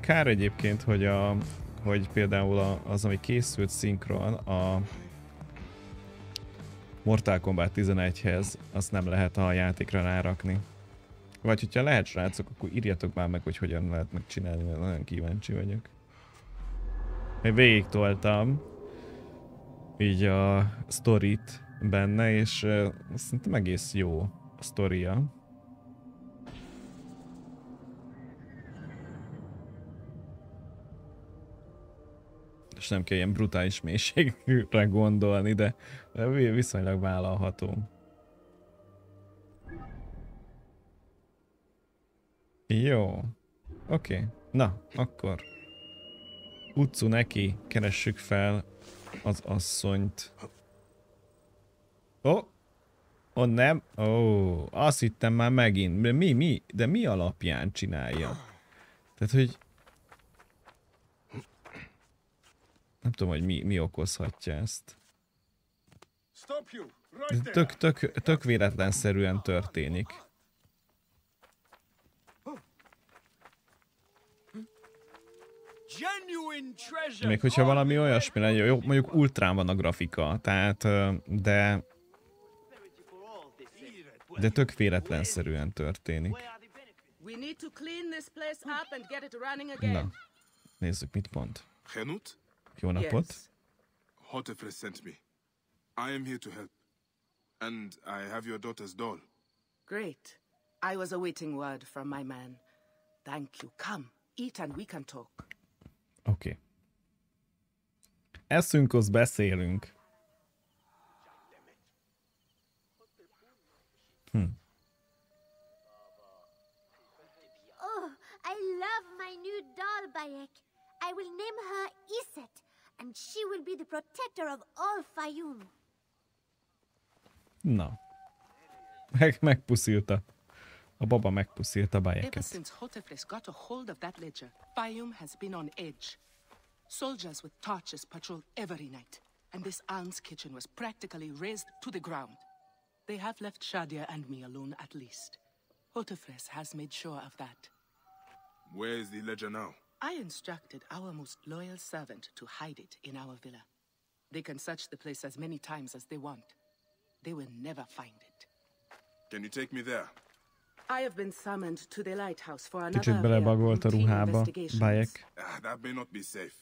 Kár egyébként, hogy, a, hogy például az, ami készült szinkron, a Mortal Kombat 11-hez, azt nem lehet a játékra rárakni. Vagy hogyha lehet srácok, akkor írjatok már meg, hogy hogyan lehet megcsinálni, mert nagyon kíváncsi vagyok. Én végig toltam így a sztorit benne, és uh, szerintem egész jó a sztoria. És nem kell ilyen brutális mélységre gondolni, de viszonylag vállalható. Jó. Oké. Okay. Na, akkor. Utcu neki, keressük fel az asszonyt. Ó! Oh. Oh, nem. Ó, oh, azt hittem már megint. De mi, mi? De mi alapján csinálja? Tehát, hogy... Nem tudom, hogy mi, mi okozhatja ezt. Tök, tök, tök véletlenszerűen történik. Még hogyha valami olyasmi legyen, jó, mondjuk ultrán van a grafika, tehát, de... De tök véletlenszerűen történik. Na, nézzük, mit mond. Jó napot. Hotefre sent me. I am here to help. And I have your daughter's doll. Great. I was awaiting word from my man. Thank you. Come, eat and we can talk. Okay. Eszünk, az beszélünk. Hm. Oh, I love my new doll, Bayek. I will name her Iset, and she will be the protector of all Fayum. Na. Meg, megpuszilta. A baba megpuszílt a Ever since Hotefres got a hold of that ledger, Fayum has been on edge. Soldiers with torches patrol every night, and this alms kitchen was practically razed to the ground. They have left Shadia and me alone at least. Hotefres has made sure of that. Where is the ledger now? I instructed our most loyal servant to hide it in our villa. They can search the place as many times as they want. They will never find it. Can you take me there? I have been summoned to the lighthouse for another Kicsit belebagolt a ruhába, Bayek. Ah, that may not be safe.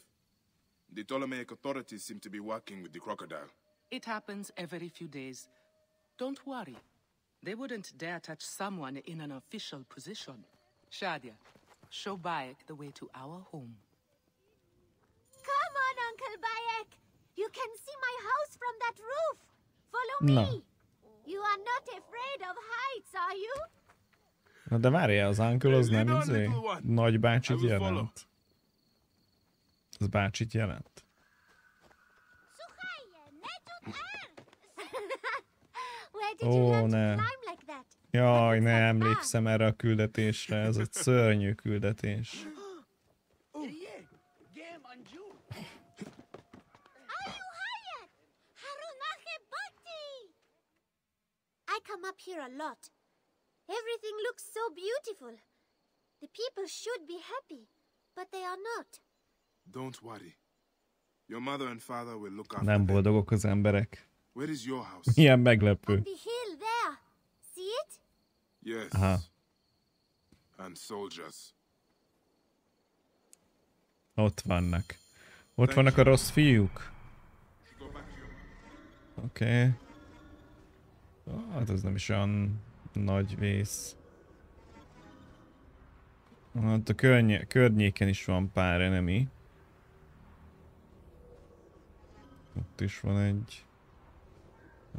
The Ptolemaic authorities seem to be working with the crocodile. It happens every few days. Don't worry. They wouldn't dare touch someone in an official position. Shadia, show Bayek the way to our home. Come on, Uncle Bayek! You can see my house from that roof! Follow me! No. You are not afraid of heights, are you? Na de várjál, az uncle az nem izé nagybácsit jelent. Az bácsit jelent. Ó, ne. Jaj, ne emlékszem erre a küldetésre, ez egy szörnyű küldetés. I come up here a lot. Everything looks so beautiful. The people should be happy, but they are not. Don't worry. Your mother and father will look after Nem boldogok az emberek. Where is your house? Milyen meglepő. On the hill there. See it? Yes. Aha. And soldiers. Ott vannak. Ott Thank vannak you. a rossz fiúk. Oké. Okay. Hát ez nem is olyan nagy vész. Hát a környe környéken is van pár enemi. Ott is van egy.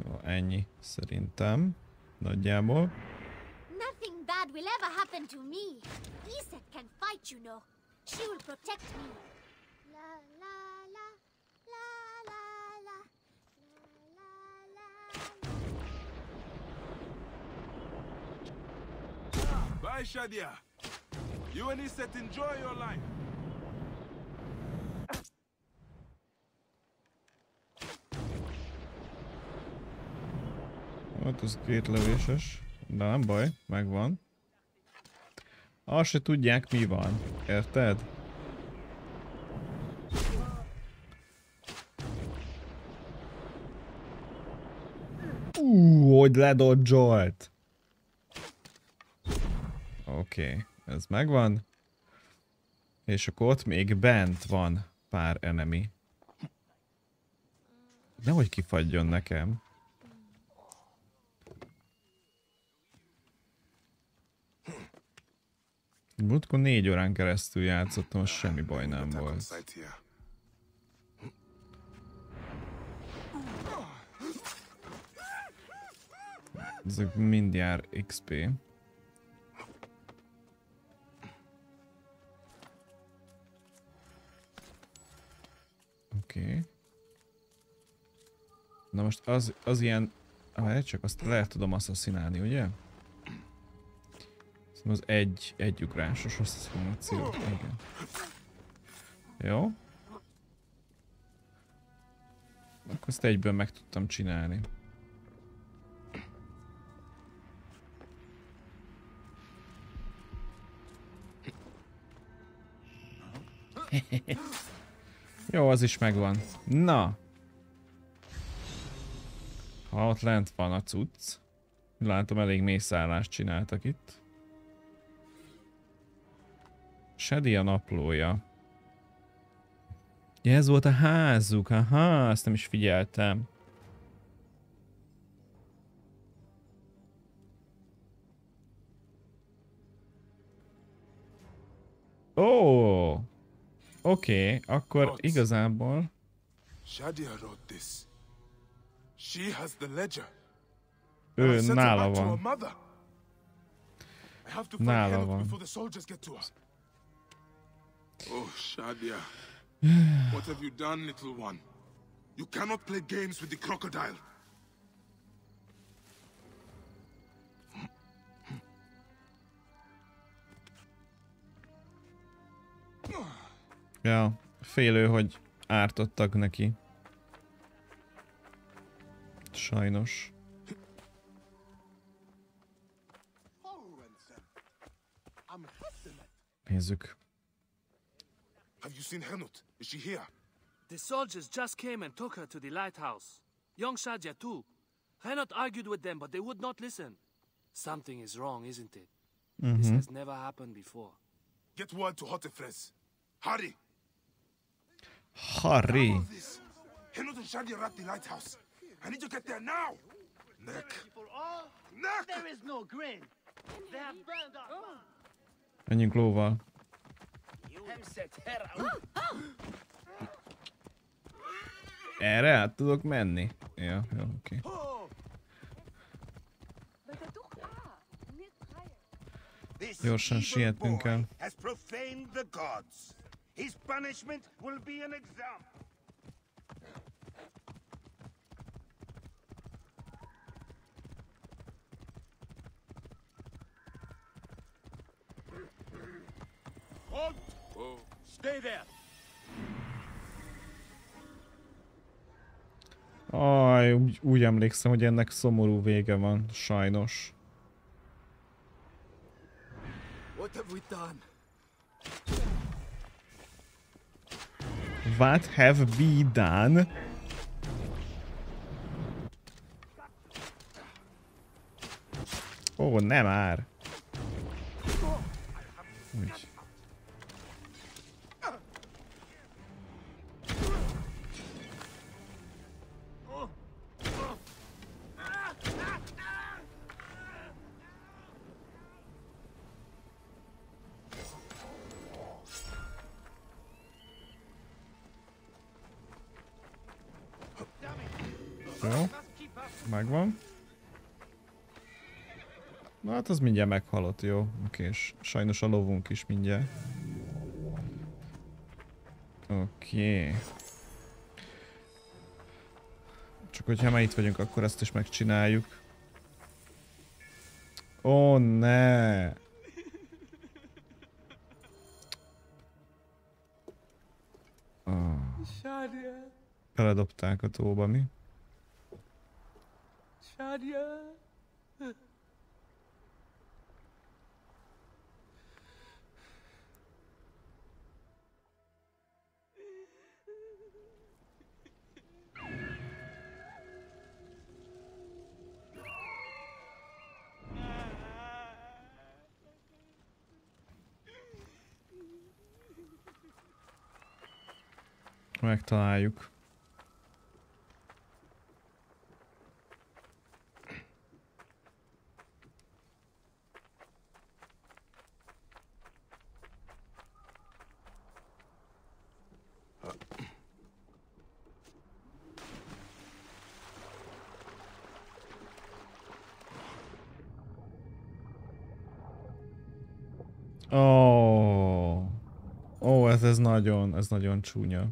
Jó, ennyi szerintem. Nagyjából. Nothing bad will ever happen to me. Iset can fight, you know. She will protect me. La la la la la la Bye, Shadia. You and Iset enjoy your life. Hát ez két lövéses. De nem baj, megvan. Azt se tudják mi van. Érted? Ú, hogy ledodzsolt. Oké, okay, ez megvan. És akkor ott még bent van pár enemy. Nehogy kifagyjon nekem. Múltkor négy órán keresztül játszottam, most semmi baj nem volt. Ezek mindjárt XP. Oké. Okay. Na most az, az ilyen... Ah, csak azt lehet tudom asszaszinálni, ugye? Az egy, egy ugrásos asszináció. Igen. Jó. Akkor ezt egyből meg tudtam csinálni. Jó, az is megvan. Na. Ha ott lent van a cucc. Látom, elég mély szállást csináltak itt. Sedi a naplója. Ja, ez volt a házuk. Aha, azt nem is figyeltem. Ó. Oh. Oké, okay, akkor Rods. igazából... Shadia wrote this. She has the ledger. Ő nála van. Nála van. Oh, Shadia. what have you done, little one? You cannot play games with the crocodile. Ja, félő, hogy ártottak neki. Sajnos. Nézzük. Have you seen Henut? Is she here? The soldiers just came and took her to the lighthouse. Young Shadja too. Renat argued with them, but they would not listen. Something is wrong, isn't it? This mm-hmm. has never happened before. Get word to Hotefres. Hurry! Hurry! All. Henut and Shadia are at the lighthouse. I need to get there now. Neck. Neck! There is no grain. They have burned our farm. Menjünk lóval. Hemset Hera. Erre át tudok menni? Ja, jó, oké. This Gyorsan sietnünk gods. His punishment will be an example. Oh. Stay there. Aj, úgy, úgy emlékszem, hogy ennek szomorú vége van, sajnos. What have we done? What have we done? Ó, nem már. Úgy. Jó, megvan. Na hát az mindjárt meghalott, jó. Oké, és sajnos a lovunk is mindjárt. Oké. Csak hogyha már itt vagyunk, akkor ezt is megcsináljuk. Ó, ne! Beledobták a tóba, mi? Mária! Megtaláljuk. Ez, nagyon, ez nagyon csúnya.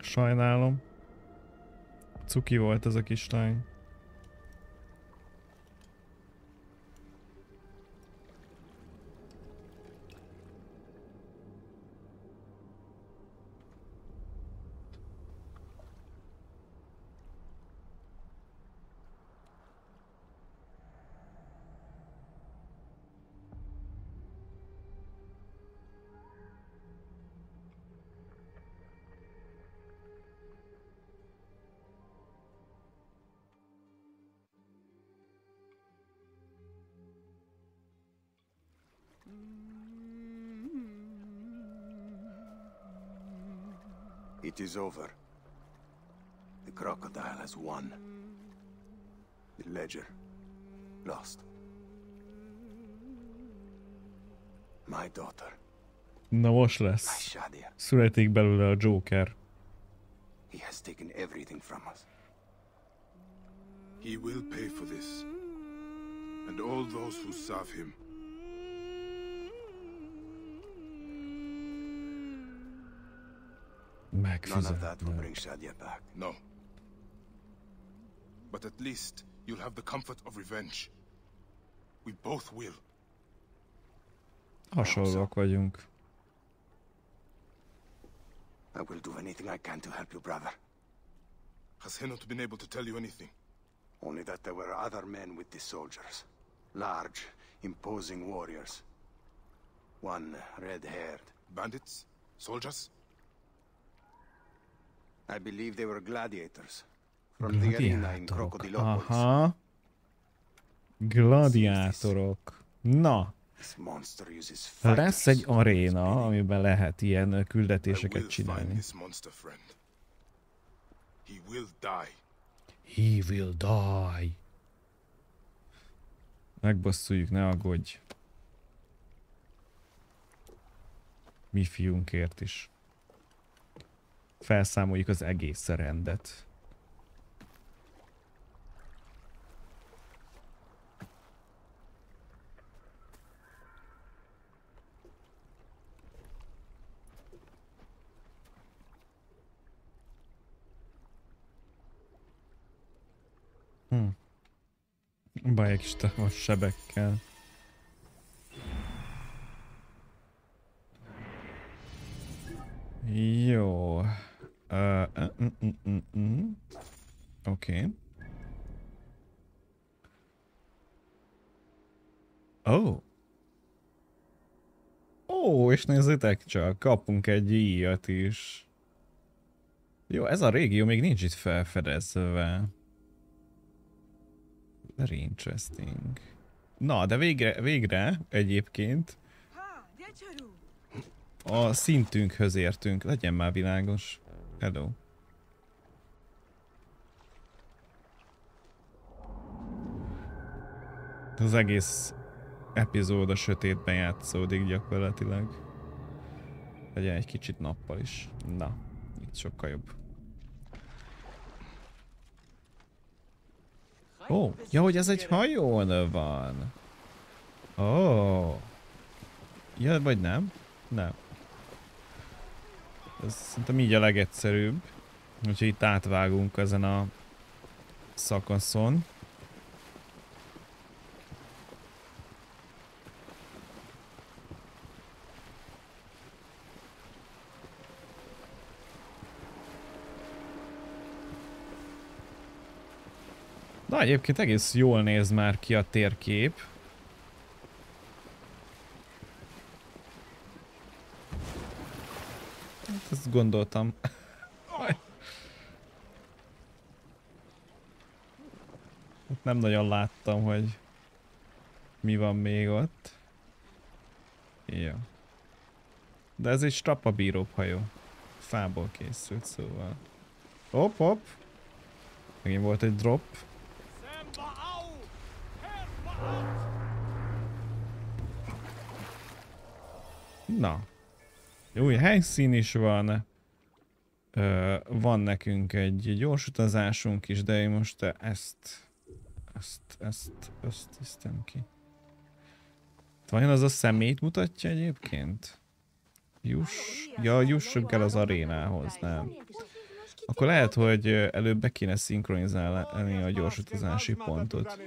Sajnálom. Cuki volt ez a kislány. It is over. The crocodile has won. The ledger lost. My daughter, Na most my lesz. Shadia, Születik belőle a Joker. he has taken everything from us. He will pay for this. And all those who serve him. None of that will bring Shadia back. No. But at least you'll have the comfort of revenge. We both will. Hasonlóak vagyunk. I will do anything I can to help you, brother. Has he not been able to tell you anything? Only that there were other men with the soldiers. Large, imposing warriors. One red-haired. Bandits? Soldiers? I believe they were gladiators. From the arena in. Crocodilopolis. Aha. Gladiátorok. Na, lesz egy aréna, amiben lehet ilyen küldetéseket csinálni. He will die. He will die. Megbosszuljuk, ne aggódj. Mi fiunkért is. Felszámoljuk az egész rendet. Baj, egy kis távos sebekkel. Jó. Uh. Oké. Okay. Ó. Ó, és nézzétek csak, kapunk egy íjat is. Jó, ez a régió még nincs itt felfedezve. Very interesting. Na, de végre, végre egyébként a szintünkhöz értünk. Legyen már világos. Hello. Az egész epizód a sötétben játszódik gyakorlatilag. Legyen egy kicsit nappal is. Na, itt sokkal jobb. Ó, oh, ja, hogy ez egy hajón van. Ó. Oh. Ja, vagy nem? Nem. Ez szerintem így a legegyszerűbb. Úgyhogy itt átvágunk ezen a szakaszon. Na egyébként egész jól néz már ki a térkép. Hát ezt gondoltam. nem nagyon láttam, hogy mi van még ott. Jó. De ez egy strapabíróbb hajó. Fából készült, szóval. Hopp, hopp. Megint volt egy drop. Na. Új helyszín is van. Ö, van nekünk egy gyors utazásunk is, de én most ezt... Ezt, ezt, ezt tisztem ki. Vajon az a szemét mutatja egyébként? Juss... Ja, jussunk el az arénához, nem. Akkor lehet, hogy előbb be kéne szinkronizálni a gyors utazási pontot.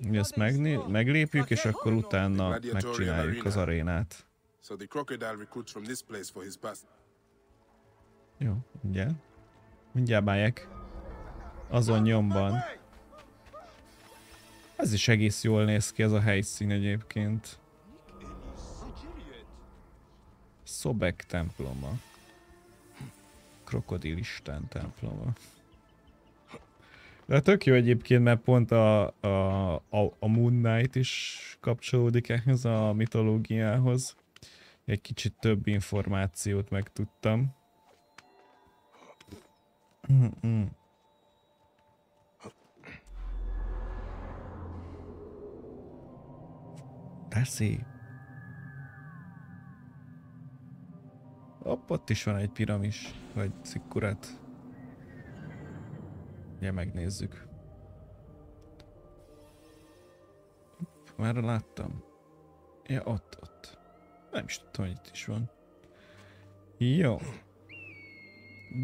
Mi ezt megné- meglépjük, és akkor utána megcsináljuk az arénát. Jó, mindjárt. Mindjárt megyek. Azon nyomban. Ez is egész jól néz ki ez a helyszín egyébként. Szobek temploma. Krokodilisten temploma. De tök jó egyébként, mert pont a, a, a, a Moon Knight is kapcsolódik ehhez a mitológiához. Egy kicsit több információt megtudtam. Mm-mm. De szép. Hopp, ott is van egy piramis, vagy cikkurat. Ugye megnézzük. Már láttam. Ja, ott, ott. Nem is tudtam, hogy itt is van. Jó.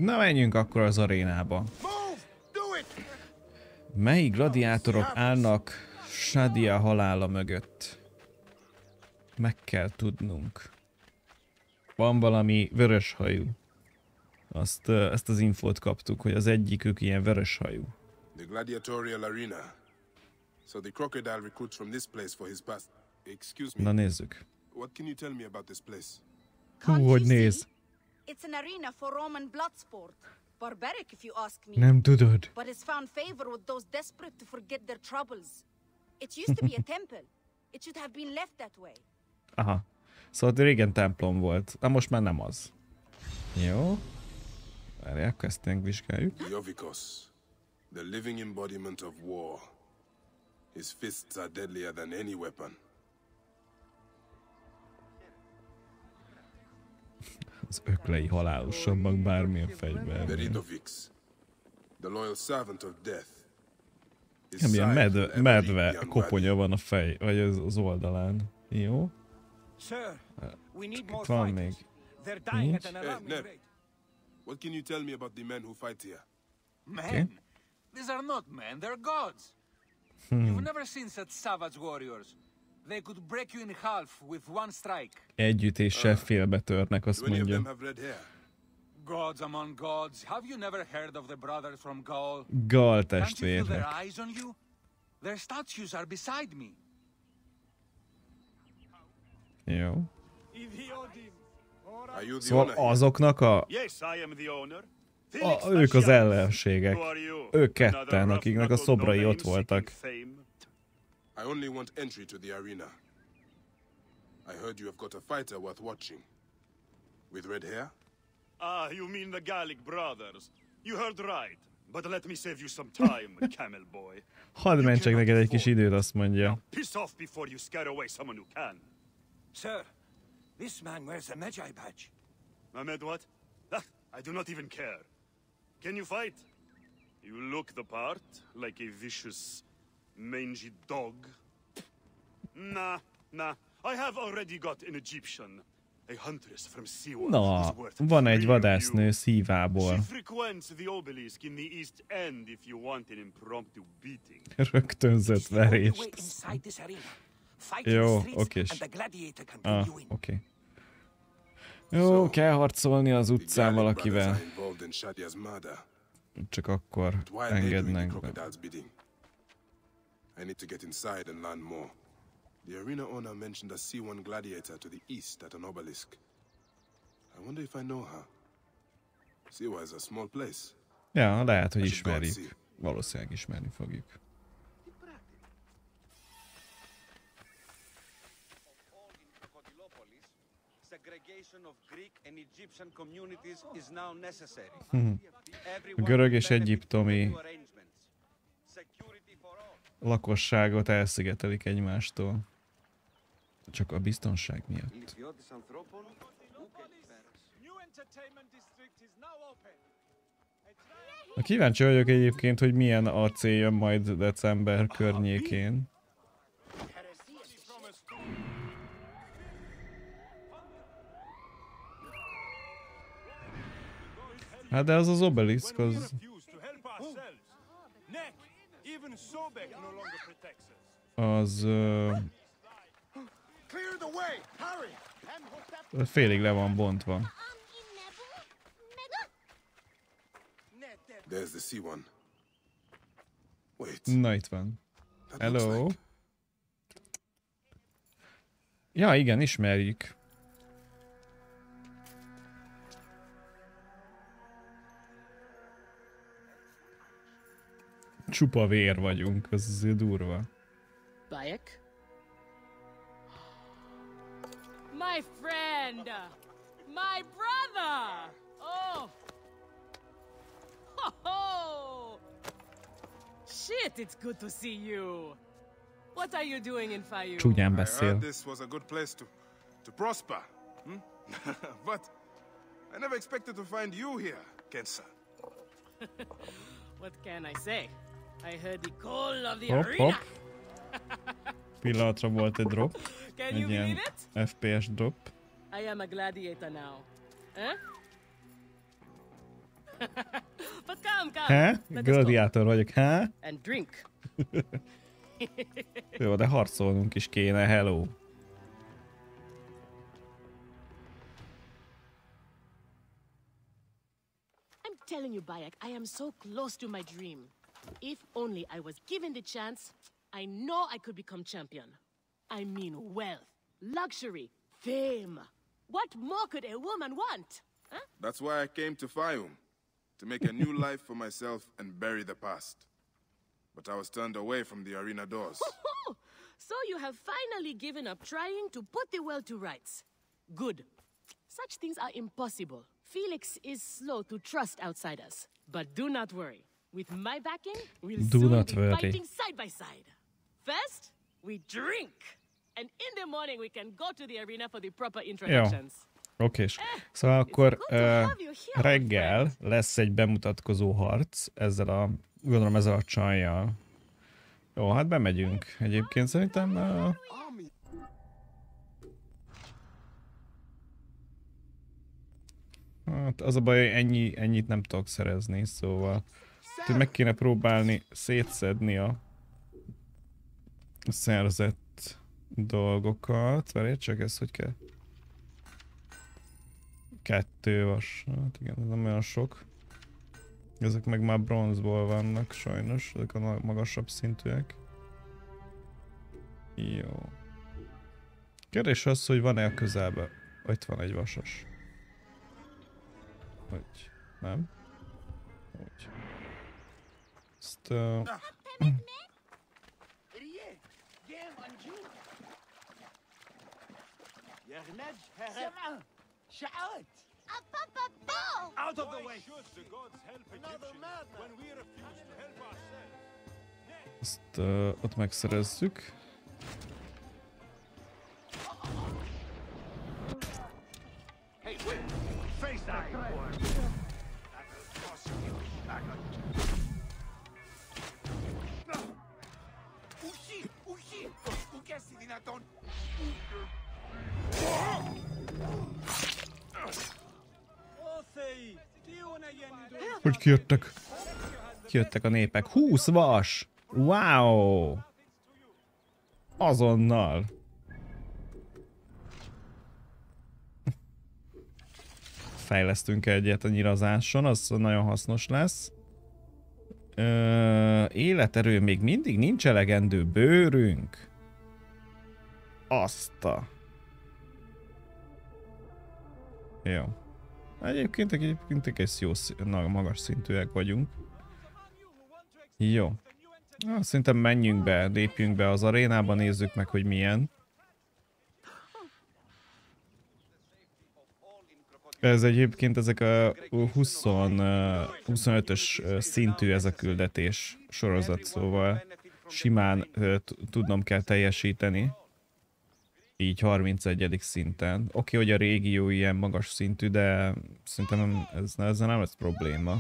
Na menjünk akkor az arénába. Mely gladiátorok állnak Shadia halála mögött? Meg kell tudnunk. Van valami vörös hajú. Azt, ezt az infót kaptuk, hogy az egyikük ilyen vörös hajú. The gladiatorial arena. So the crocodile recruits from this place for his past. Excuse me. Na nézzük. What can you tell me about this place? Hú, hogy néz. It's an arena for Roman blood sport. Barbaric, if you ask me. Nem tudod. But it's found favor with those desperate to forget their troubles. It used to be a temple. It should have been left that way. Aha. Szóval régen templom volt. Na most már nem az. Jó. Várják, ezt megvizsgáljuk. Iovikos, the living embodiment of war. His fists are deadlier than any weapon. Az öklei halálosabbak bármilyen fegyver. Veridovix, the loyal servant of death. His Nem ilyen med medve koponya van a fej, vagy az, az oldalán. Jó. Sir, we need more fighters. They're dying at an alarming Ned. rate. What can you tell me about the men who fight here? Men? These are not men, they're gods. Hmm. You've never seen such savage warriors. They could break you in half with one strike. Együttéssel félbetörnek, azt Do any of them mondja. have red hair? Gods among gods. Have you never heard of the brothers from Gaul? Gal Can't you feel their eyes on you? Their statues are beside me. Jó. Are you the Szóval azoknak a, a ők az ellenségek. Ők ketten, akiknek a szobrai ott voltak. I only want entry to the arena. I heard you have got a fighter worth watching. With red hair? Ah, you mean the Gallic brothers. You heard right. But let me save you some time, camel boy. Hadd mentsek neked egy kis időt, azt mondja. Piss off before you scare away someone who can. Sir, this man wears a Magi badge. Ahmed, what? Ah, I do not even care. Can you fight? You look the part, like a vicious, mangy dog. Nah, nah. I have already got an Egyptian. A huntress from Siwa. Na, who's worth van egy three vadásznő you. szívából. She frequents the obelisk in the East End if you want an impromptu beating. Rögtönzött Only way verést. inside this arena. Fight Jó, in the streets okés. Jó, kell harcolni az utcán valakivel. Csak akkor engednek be. I need to get inside and learn more. The arena owner mentioned a C1 gladiator to the east at an obelisk. I wonder if I know her. Siwa is a small place. Ja, lehet, hogy ismerjük. Valószínűleg ismerni fogjuk. A görög és egyiptomi lakosságot elszigetelik egymástól. Csak a biztonság miatt. A kíváncsi vagyok egyébként, hogy milyen AC jön majd december környékén. Hát de az az obelisk, az... Az... Uh... Félig le van bontva. Na itt van. Hello. Ja, igen, ismerjük. Csupa vér vagyunk, az azért durva. Bayek? My friend! My brother! Oh! Ho ho! Shit, it's good to see you! What are you doing in Fayum? Csúnyán I beszél. heard this was a good place to, to prosper. Hmm? but I never expected to find you here, Kensa. What can I say? I heard the call of the Hopp, arena. hopp. Pillanatra volt egy drop. Can Egy you ilyen believe it? FPS drop. I am a gladiator now. Huh? but come, come. Há? Gladiátor vagyok, há? And drink. Jó, de harcolnunk is kéne, hello. I'm telling you, Bayak, I am so close to my dream. If only I was given the chance, I know I could become champion. I mean wealth, luxury, fame. What more could a woman want? Huh? That's why I came to Fayum, to make a new life for myself and bury the past. But I was turned away from the arena doors. so you have finally given up trying to put the world to rights. Good. Such things are impossible. Felix is slow to trust outsiders. But do not worry. With my backing, we'll Do soon not be worry. fighting side by side. First, we drink. And in the morning, we can go to the arena for the proper Jó. introductions. Oké, szóval akkor uh, reggel lesz egy bemutatkozó harc ezzel a, gondolom ezzel a csajjal. Jó, hát bemegyünk. Egyébként szerintem... Uh, hát az a baj, hogy ennyi, ennyit nem tudok szerezni, szóval... Úgyhogy meg kéne próbálni szétszedni a szerzett dolgokat. Várj, csak ez hogy kell? Kettő vas. Hát igen, ez nem olyan sok. Ezek meg már bronzból vannak sajnos, ezek a magasabb szintűek. Jó. Kérdés az, hogy van-e a közelben? Itt van egy vasas. Hogy? Nem? Úgy. Ezt... Uh, Out of the way! ezt uh, ott megszerezzük. Hey, wait! Face that! Dinaton! Hogy kijöttek? Kijöttek a népek. 20 vas! Wow! Azonnal. Fejlesztünk egyet a nyirazáson, az nagyon hasznos lesz. Ö, életerő, még mindig nincs elegendő bőrünk. Azt a... Jó. Egyébként, egyébként egész jó, na, magas szintűek vagyunk. Jó. Ah, szerintem menjünk be, lépjünk be az arénába, nézzük meg, hogy milyen. Ez egyébként ezek a 20, 25-ös szintű ez a küldetés sorozat, szóval simán tudnom kell teljesíteni. Így 31. szinten. Oké, okay, hogy a régió ilyen magas szintű, de szerintem ez, ezzel nem lesz probléma.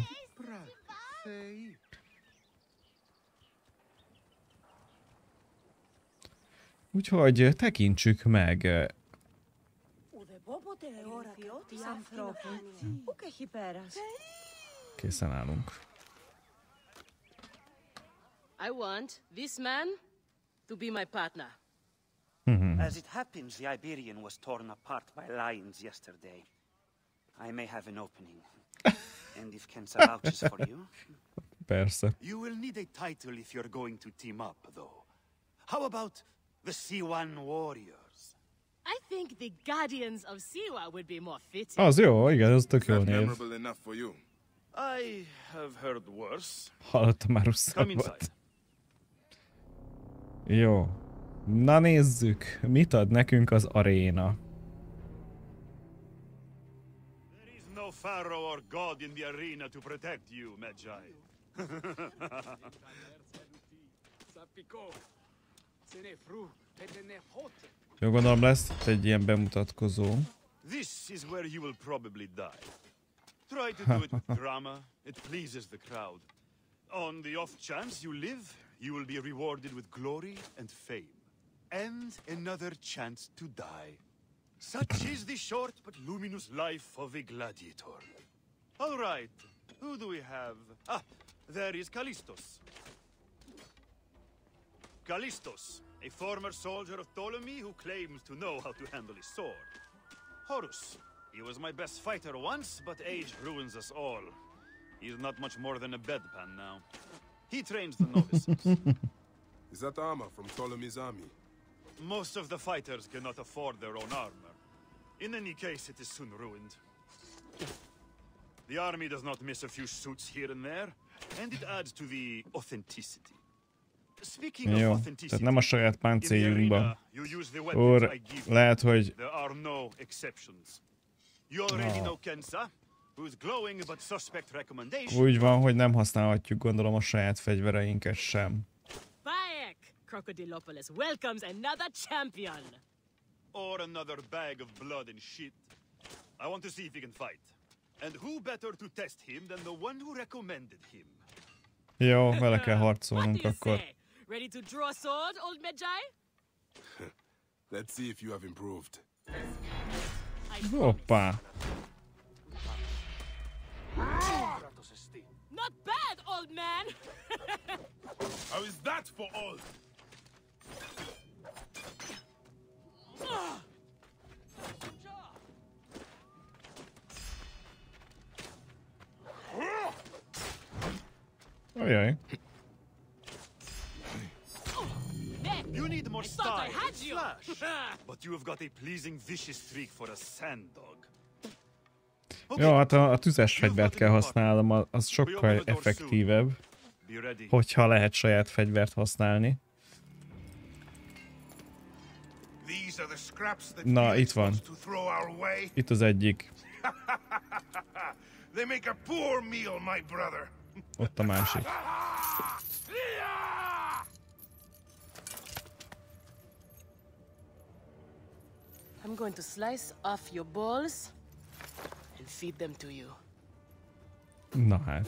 Úgyhogy tekintsük meg Készen állunk. I want this man to be my partner. As it happens, the Iberian was torn apart by lions yesterday. I may have an opening. and if Kensa vouches for you... Persze. You will need a title if you're going to team up, though. How about the C1 Warriors? I think the Guardians of Siwa would be more fitting. Az jó, igen, az tök jó név. memorable enough for you. I have heard worse. Hallottam már rosszabbat. Jó. Na nézzük, mit ad nekünk az aréna. There is no pharaoh or god in the arena to protect you, Magi. Jó, gondolom lesz itt egy ilyen bemutatkozó. This is where you will probably die. Try to do it with drama. It pleases the crowd. On the off chance you live, you will be rewarded with glory and fame. And another chance to die. Such is the short but luminous life of a gladiator. All right, who do we have? Ah, there is Callistos. Callistos, a former soldier of Ptolemy who claims to know how to handle his sword. Horus, he was my best fighter once, but age ruins us all. He's not much more than a bedpan now. He trains the novices. Is that armor from Ptolemy's army? Most of the fighters cannot afford their own armor. In any case, it is soon ruined. The army does not miss a few suits here and there, and it adds to the authenticity. Jó, tehát nem a saját páncélunkba. Úr, lehet, hogy... Úgy van, hogy nem használhatjuk gondolom a saját fegyvereinket sem. Bayek! Crocodilopolis welcomes another champion! Or another bag of blood and shit. I want to see if he can fight. And who better to test him than the one who recommended him? Jó, vele kell harcolnunk akkor. Say? Ready to draw a sword, old Medjai? Let's see if you have improved. Opa. Not bad, old man! How is that for old? Ojej. You need more style I had you. but you have got a pleasing vicious streak for a sand dog. Jó, hát a, a tüzes fegyvert kell használnom, az sokkal effektívebb, hogyha lehet saját fegyvert használni. Na, itt van. Itt az egyik. Ott a másik. I'm going to slice off your balls and feed them to you. Na hát.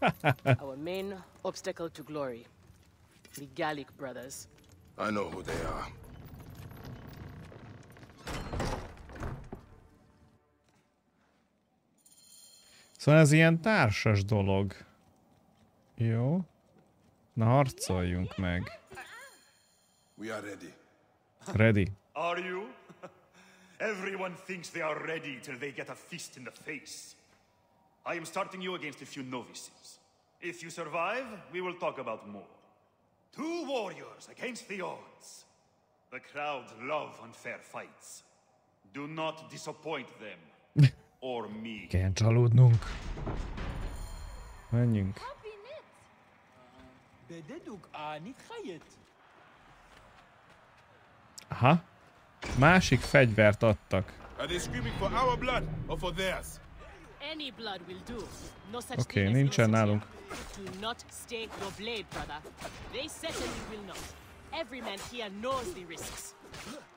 Our main obstacle to glory. The Gallic brothers. I know who they are. Szóval ez ilyen társas dolog. Jó. Na harcoljunk meg. We are ready. Ready. Are you? Everyone thinks they are ready till they get a fist in the face. I am starting you against a few novices. If you survive, we will talk about more. Two warriors against the odds. The crowd love unfair fights. Do not disappoint them. or me. Kell csalódnunk. Menjünk. Aha. Másik fegyvert adtak. Oké, as nincsen nálunk. Every man here knows the risks.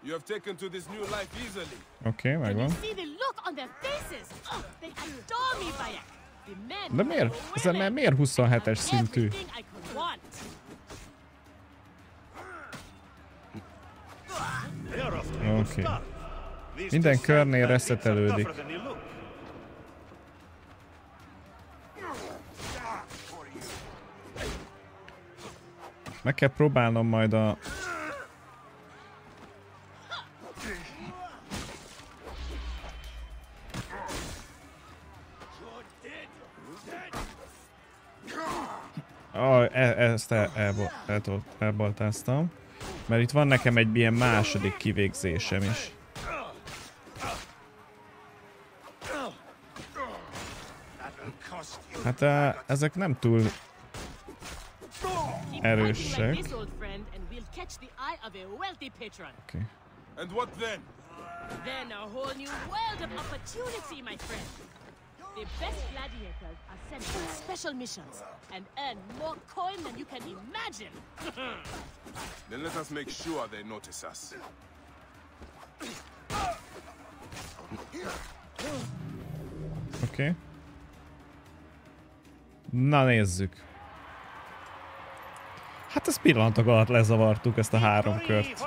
You have taken to this new life easily. You megvan. see the look on their faces? They adore me, Bayek. The men De miért? Ez nem miért 27-es szintű? Oké. These Minden körnél reszetelődik. Meg kell próbálnom majd a... ezt el, elbo- eltol- elbaltáztam. Mert itt van nekem egy ilyen második kivégzésem is. Hát eh, ezek nem túl erősek. Okay. And what then? Then a whole new world of opportunity, my friend. The best gladiators are sent on special missions and earn more coin than you can imagine. Then let us make sure they notice us. Oké. Okay. Na nézzük. Hát ezt pillanatok alatt lezavartuk ezt a három kört.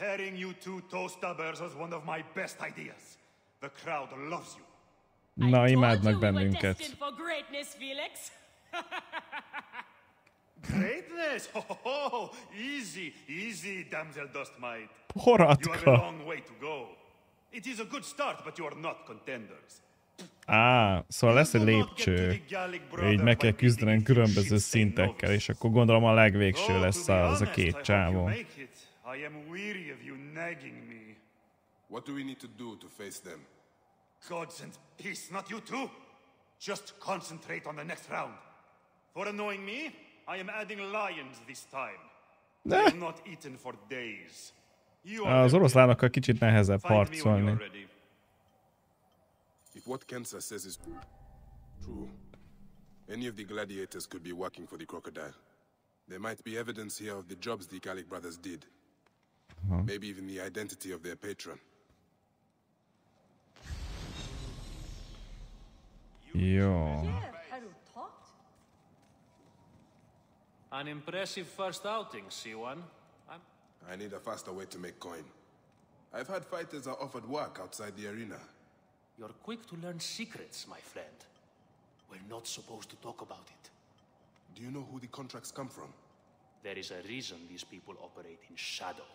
Pairing you two toe stubbers was one of my best ideas. The crowd loves you. Na, imádnak bennünket. destined for greatness, Felix. Greatness! Oh, oh, oh, easy, easy, damsel dustmite. You have a Poratka. long way to go. It is a good start, but you are not contenders. Á, szóval lesz egy lépcső. Így meg kell küzdenünk különböző szintekkel, és akkor gondolom a legvégső Oh, lesz az a két csávó. Make it. I am weary of you nagging me. What do we need to do to face them? Gods and peace, not you too. Just concentrate on the next round. For annoying me, I am adding lions this time. They have not eaten for days. You are Az the oroszlánokkal kicsit nehezebb Find me when harcolni. If what Kensa says is true, any of the gladiators could be working for the crocodile. There might be evidence here of the jobs the Gallic brothers did. Uh-huh. Maybe even the identity of their patron. Jó. An impressive first outing, C1. I'm I need a faster way to make coin. I've had fighters are offered work outside the arena. You're quick to learn secrets, my friend. We're not supposed to talk about it. Do you know who the contracts come from? There is a reason these people operate in shadow.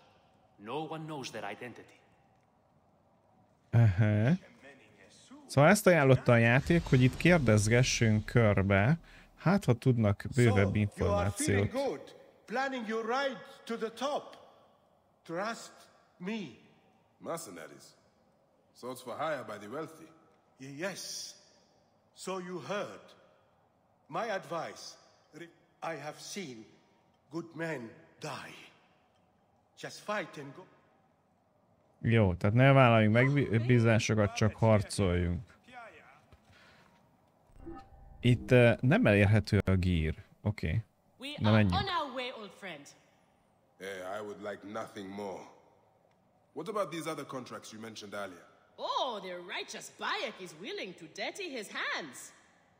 No one knows their identity. Aha. Szóval ezt ajánlotta a játék, hogy itt kérdezgessünk körbe, hát ha tudnak bővebb You are információt. feeling good, planning your ride to the top. Trust me. Mercenaries. Sought for hire by the wealthy. Yes. So you heard. My advice. I have seen good men die. Just fight and go. Jó, tehát ne vállaljunk megbízásokat, csak harcoljunk. Itt uh, nem elérhető a gír. Oké. Okay. Na menjünk. Eh, I would like nothing more. What about these other contracts you mentioned earlier? Oh, the righteous Bayek is willing to dirty his hands.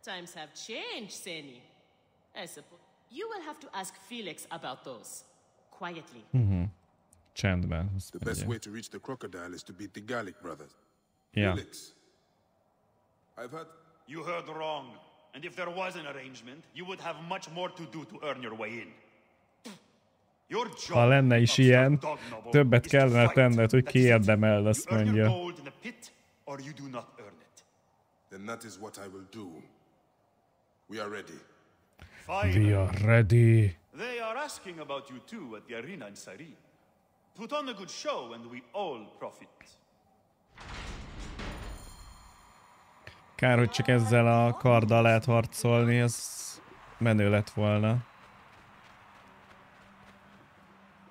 Times have changed, Seni. I suppose you will have to ask Felix about those. Quietly. Csendben. azt The best mondja. way to reach the crocodile is to beat the Gallic brothers. Ja. Felix. I've heard. You heard wrong. And if there was an arrangement, you would have much more to do to earn your way in. Your job Ha lenne is of ilyen, dog noble többet kellene fight. tenned, hogy That is it. kiérdemel, azt You earn your mondja. gold in the pit, or you do not earn it. Then that is what I will do. We are ready. Fine. We are ready. They are asking about you too at the arena in Sari. Put on a good show and we all profit. Kár, hogy csak ezzel a karddal lehet harcolni, ez menő lett volna.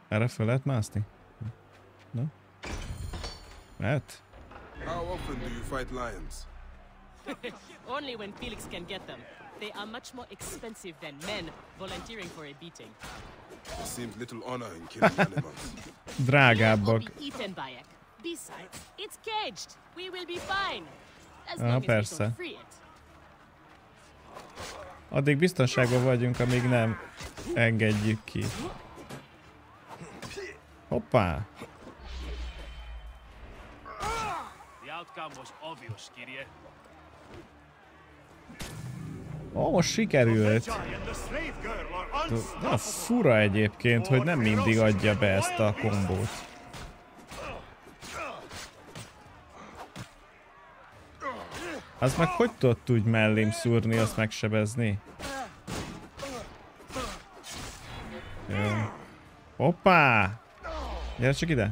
Erre föl lehet mászni? No? Lehet? How often do you fight lions? Only when Felix can get them. They are much more expensive than men volunteering for a beating. Drágábbak. be eaten by it. Besides, it's caged. We will be fine. As Ah, persze. don't free it. Addig biztonságban vagyunk, amíg nem engedjük ki. Hoppá! The outcome was obvious, Kyrie. Ó, most sikerült. Unstoppable. fura egyébként, hogy nem mindig adja be ezt a kombót. Az meg hogy tudott úgy mellém szúrni, azt megsebezni? Jó. Hoppá! Gyere csak ide!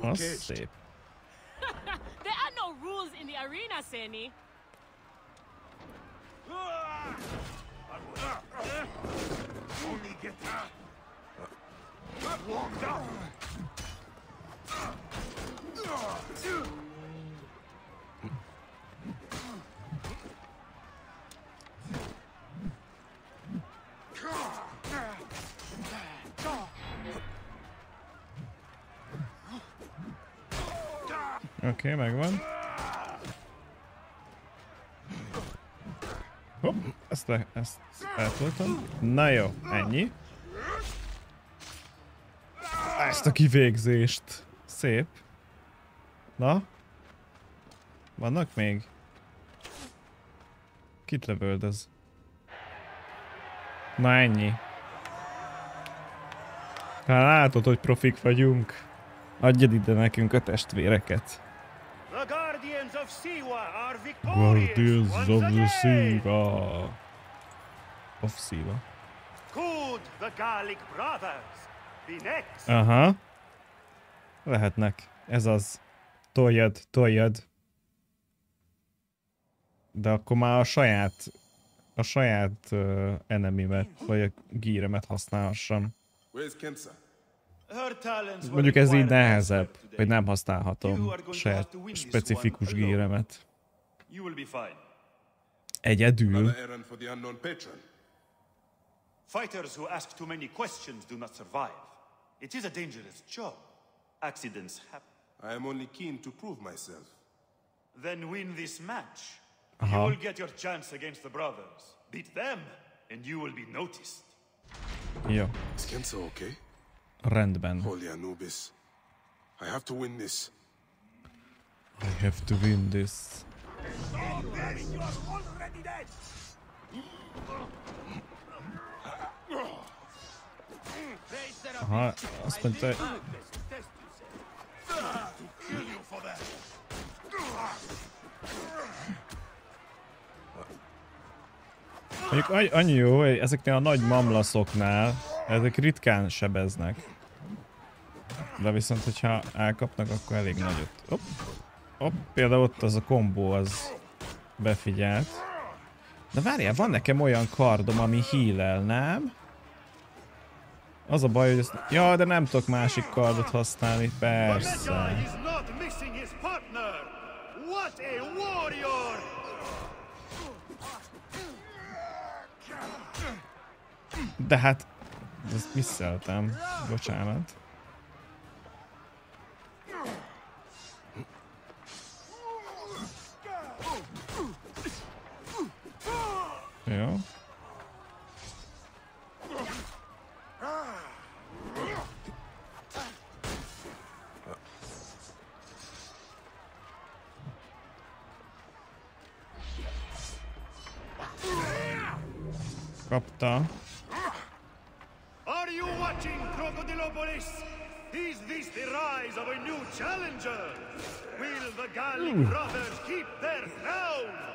Az szép. There are no rules in the arena, Seni. Only get warmed up. Oké, okay, megvan. Hopp, ezt, le, ezt eltoltam. Na jó, ennyi. Ezt a kivégzést. Szép. Na? Vannak még? Kit lövöldöz? Na ennyi. Hát látod, hogy profik vagyunk. Adjad ide nekünk a testvéreket. Guardians of Siwa are victorious Guardians once of the. Siva. Of Siva. Could the Gallic brothers be next? Aha. Lehetnek. Ez az. Toljad, toljad. De akkor már a saját a saját uh, enemimet, vagy a gíremet használhassam. Where's Kensa? Mondjuk ez így nehezebb, hogy nem használhatom saját specifikus fine. Egyedül. Fighters who ask too many questions do not survive. It is a dangerous job. Accidents happen. I am only keen to prove myself. Then win this match. Aha. You will get your chance against the brothers. Beat them, and you will be noticed. Jó, Is Kensa okay? Rendben. Holy Anubis. I have to win this. I have to win this. Aha, azt mondta, Mondjuk annyi- jó, hogy ezeknél a nagy mamlaszoknál ezek ritkán sebeznek. De viszont, hogyha elkapnak, akkor elég nagyot. Hopp. Hopp, például ott az a kombó, az befigyelt. De várjál, van nekem olyan kardom, ami heal nem? Az a baj, hogy ezt... Ja, de nem tudok másik kardot használni, persze. De hát... Ezt visszeltem. Bocsánat. Jó. Kapta. Are you watching, Crocodilopolis? Is Face the rise of a new challenger! Will the Gallic brothers keep their crown?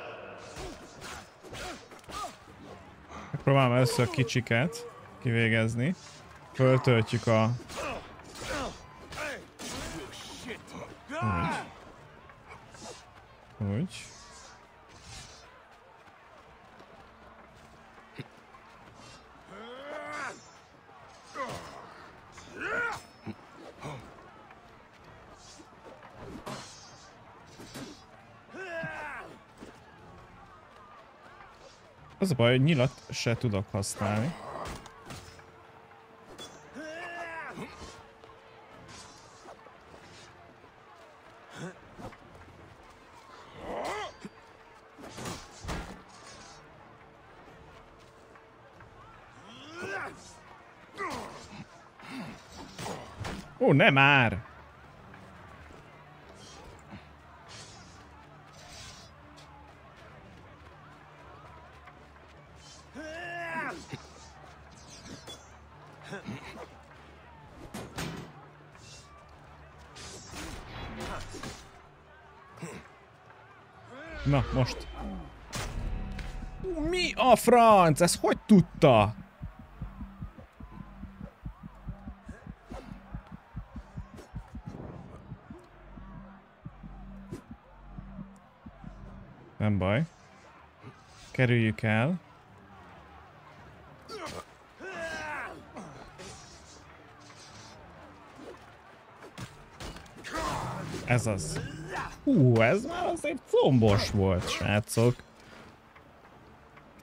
Próbálom először a kicsiket kivégezni. Föltöltjük a... Úgy. Úgy. Az a baj, hogy nyilat se tudok használni. Ó, nem már! Most. Mi a franc? Ez hogy tudta? Nem baj. Kerüljük el. Ez az. Hú, ez már azért combos volt, srácok.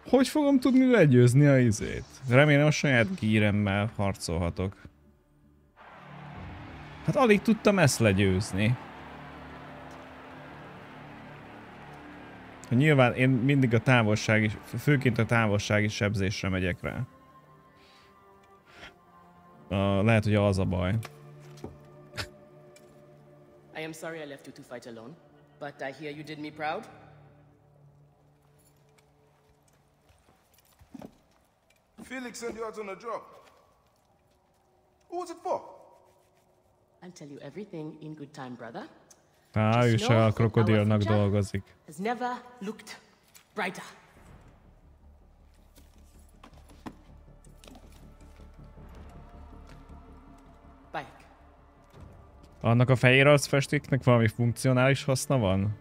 Hogy fogom tudni legyőzni a izét? Remélem a saját gíremmel harcolhatok. Hát alig tudtam ezt legyőzni. Nyilván én mindig a távolsági, főként a távolsági sebzésre megyek rá. Uh, lehet, hogy az a baj. I am sorry I left you to fight alone, but I hear you did me proud. Felix sent you out on a job. Who was it for? I'll tell you everything in good time, brother. Ah, Á, ő se a krokodilnak dolgozik. Has never looked brighter. Annak a fehér arcfestéknek valami funkcionális haszna van?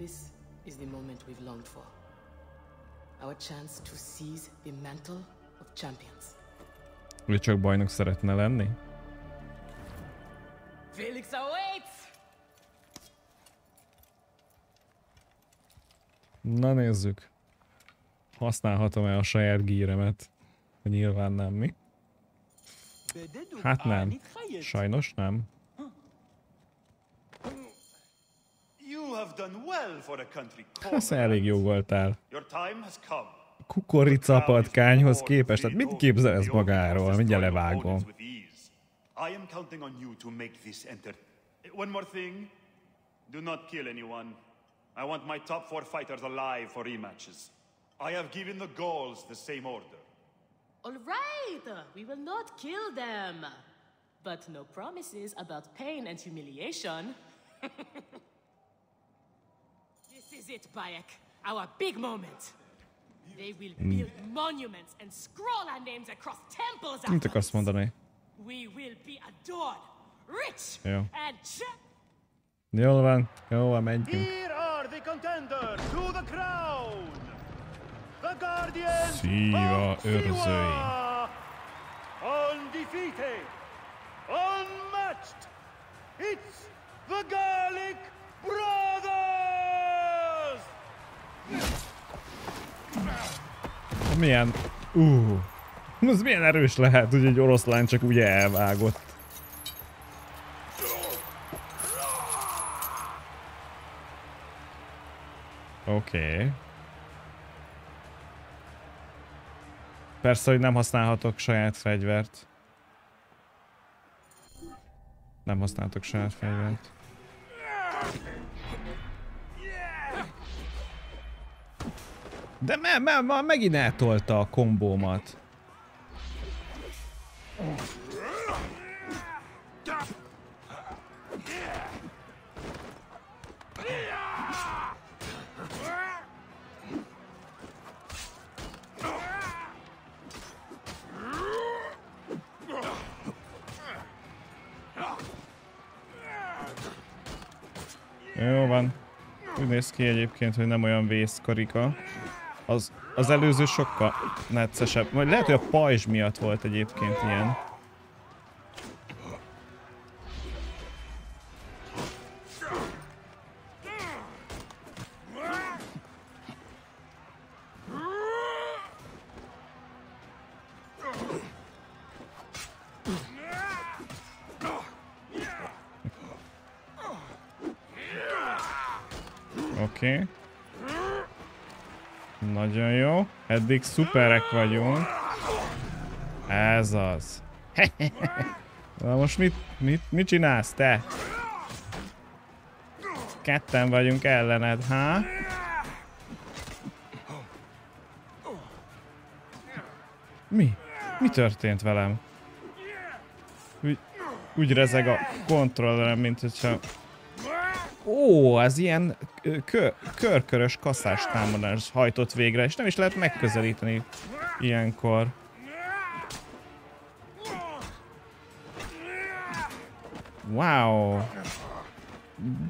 this is the moment we've longed for. Our chance to seize the mantle of champions. Ő csak bajnok szeretne lenni? Felix awaits! Na nézzük. Használhatom-e a saját gíremet? Nyilván nem, mi? Hát nem. Sajnos nem. Ez elég jó voltál. Kukorica patkányhoz képest, tehát mit képzel ez magáról? Mindjárt levágom. with ease. I am counting on you to make this enter. One more thing. Do not kill anyone. I want my top four fighters alive for rematches. I have given the Gauls the same order. All right, we will not kill them. But no promises about pain and humiliation. this is it, Bayek. Our big moment. They will Mm. build monuments and scroll our names across temples. Mit akarsz mondani? We will be adored, rich, Jó. and cha- Jól van, jó van, menjünk. Here are the contenders to the crown. Szíva őrzői. Undefeated. Unmatched. It's the Gallic Brothers! Milyen... Uh, ez milyen erős lehet, hogy egy oroszlán csak úgy elvágott. Oké. Okay. Persze, hogy nem használhatok saját fegyvert. Nem használhatok saját fegyvert. De me, me, ma megint eltolta a kombómat. Néz ki egyébként, hogy nem olyan vészkarika. Az, az előző sokkal neccesebb. Vagy lehet, hogy a pajzs miatt volt egyébként ilyen. Eddig szuperek vagyunk. Ez az. Na most mit, mit, mit csinálsz te? Ketten vagyunk ellened, ha? Mi? Mi történt velem? Úgy, úgy rezeg a kontrollerem, mint hogyha Ó, az ilyen kö körkörös kasszás támadás hajtott végre, és nem is lehet megközelíteni ilyenkor. Wow!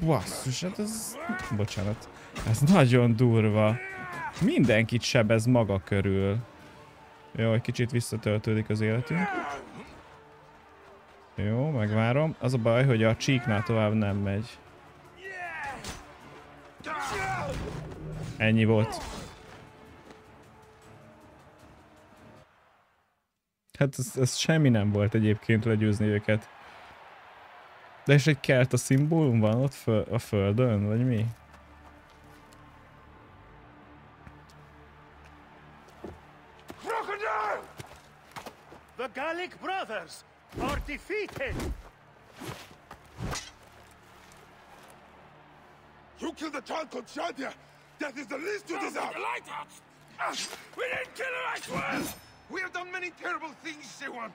Basszus, hát ez... Bocsánat. Ez nagyon durva. Mindenkit sebez maga körül. Jó, egy kicsit visszatöltődik az életünk. Jó, megvárom. Az a baj, hogy a csíknál tovább nem megy. Ennyi volt. Hát ez, ez semmi nem volt egyébként legyőzni őket. De és egy kert a szimbólum van ott föl, a földön, vagy mi? The Gallic brothers are defeated! You killed the child called Shadia! That is the least you deserve! The lighthouse! We didn't kill her, I swear! We have done many terrible things, Sewan,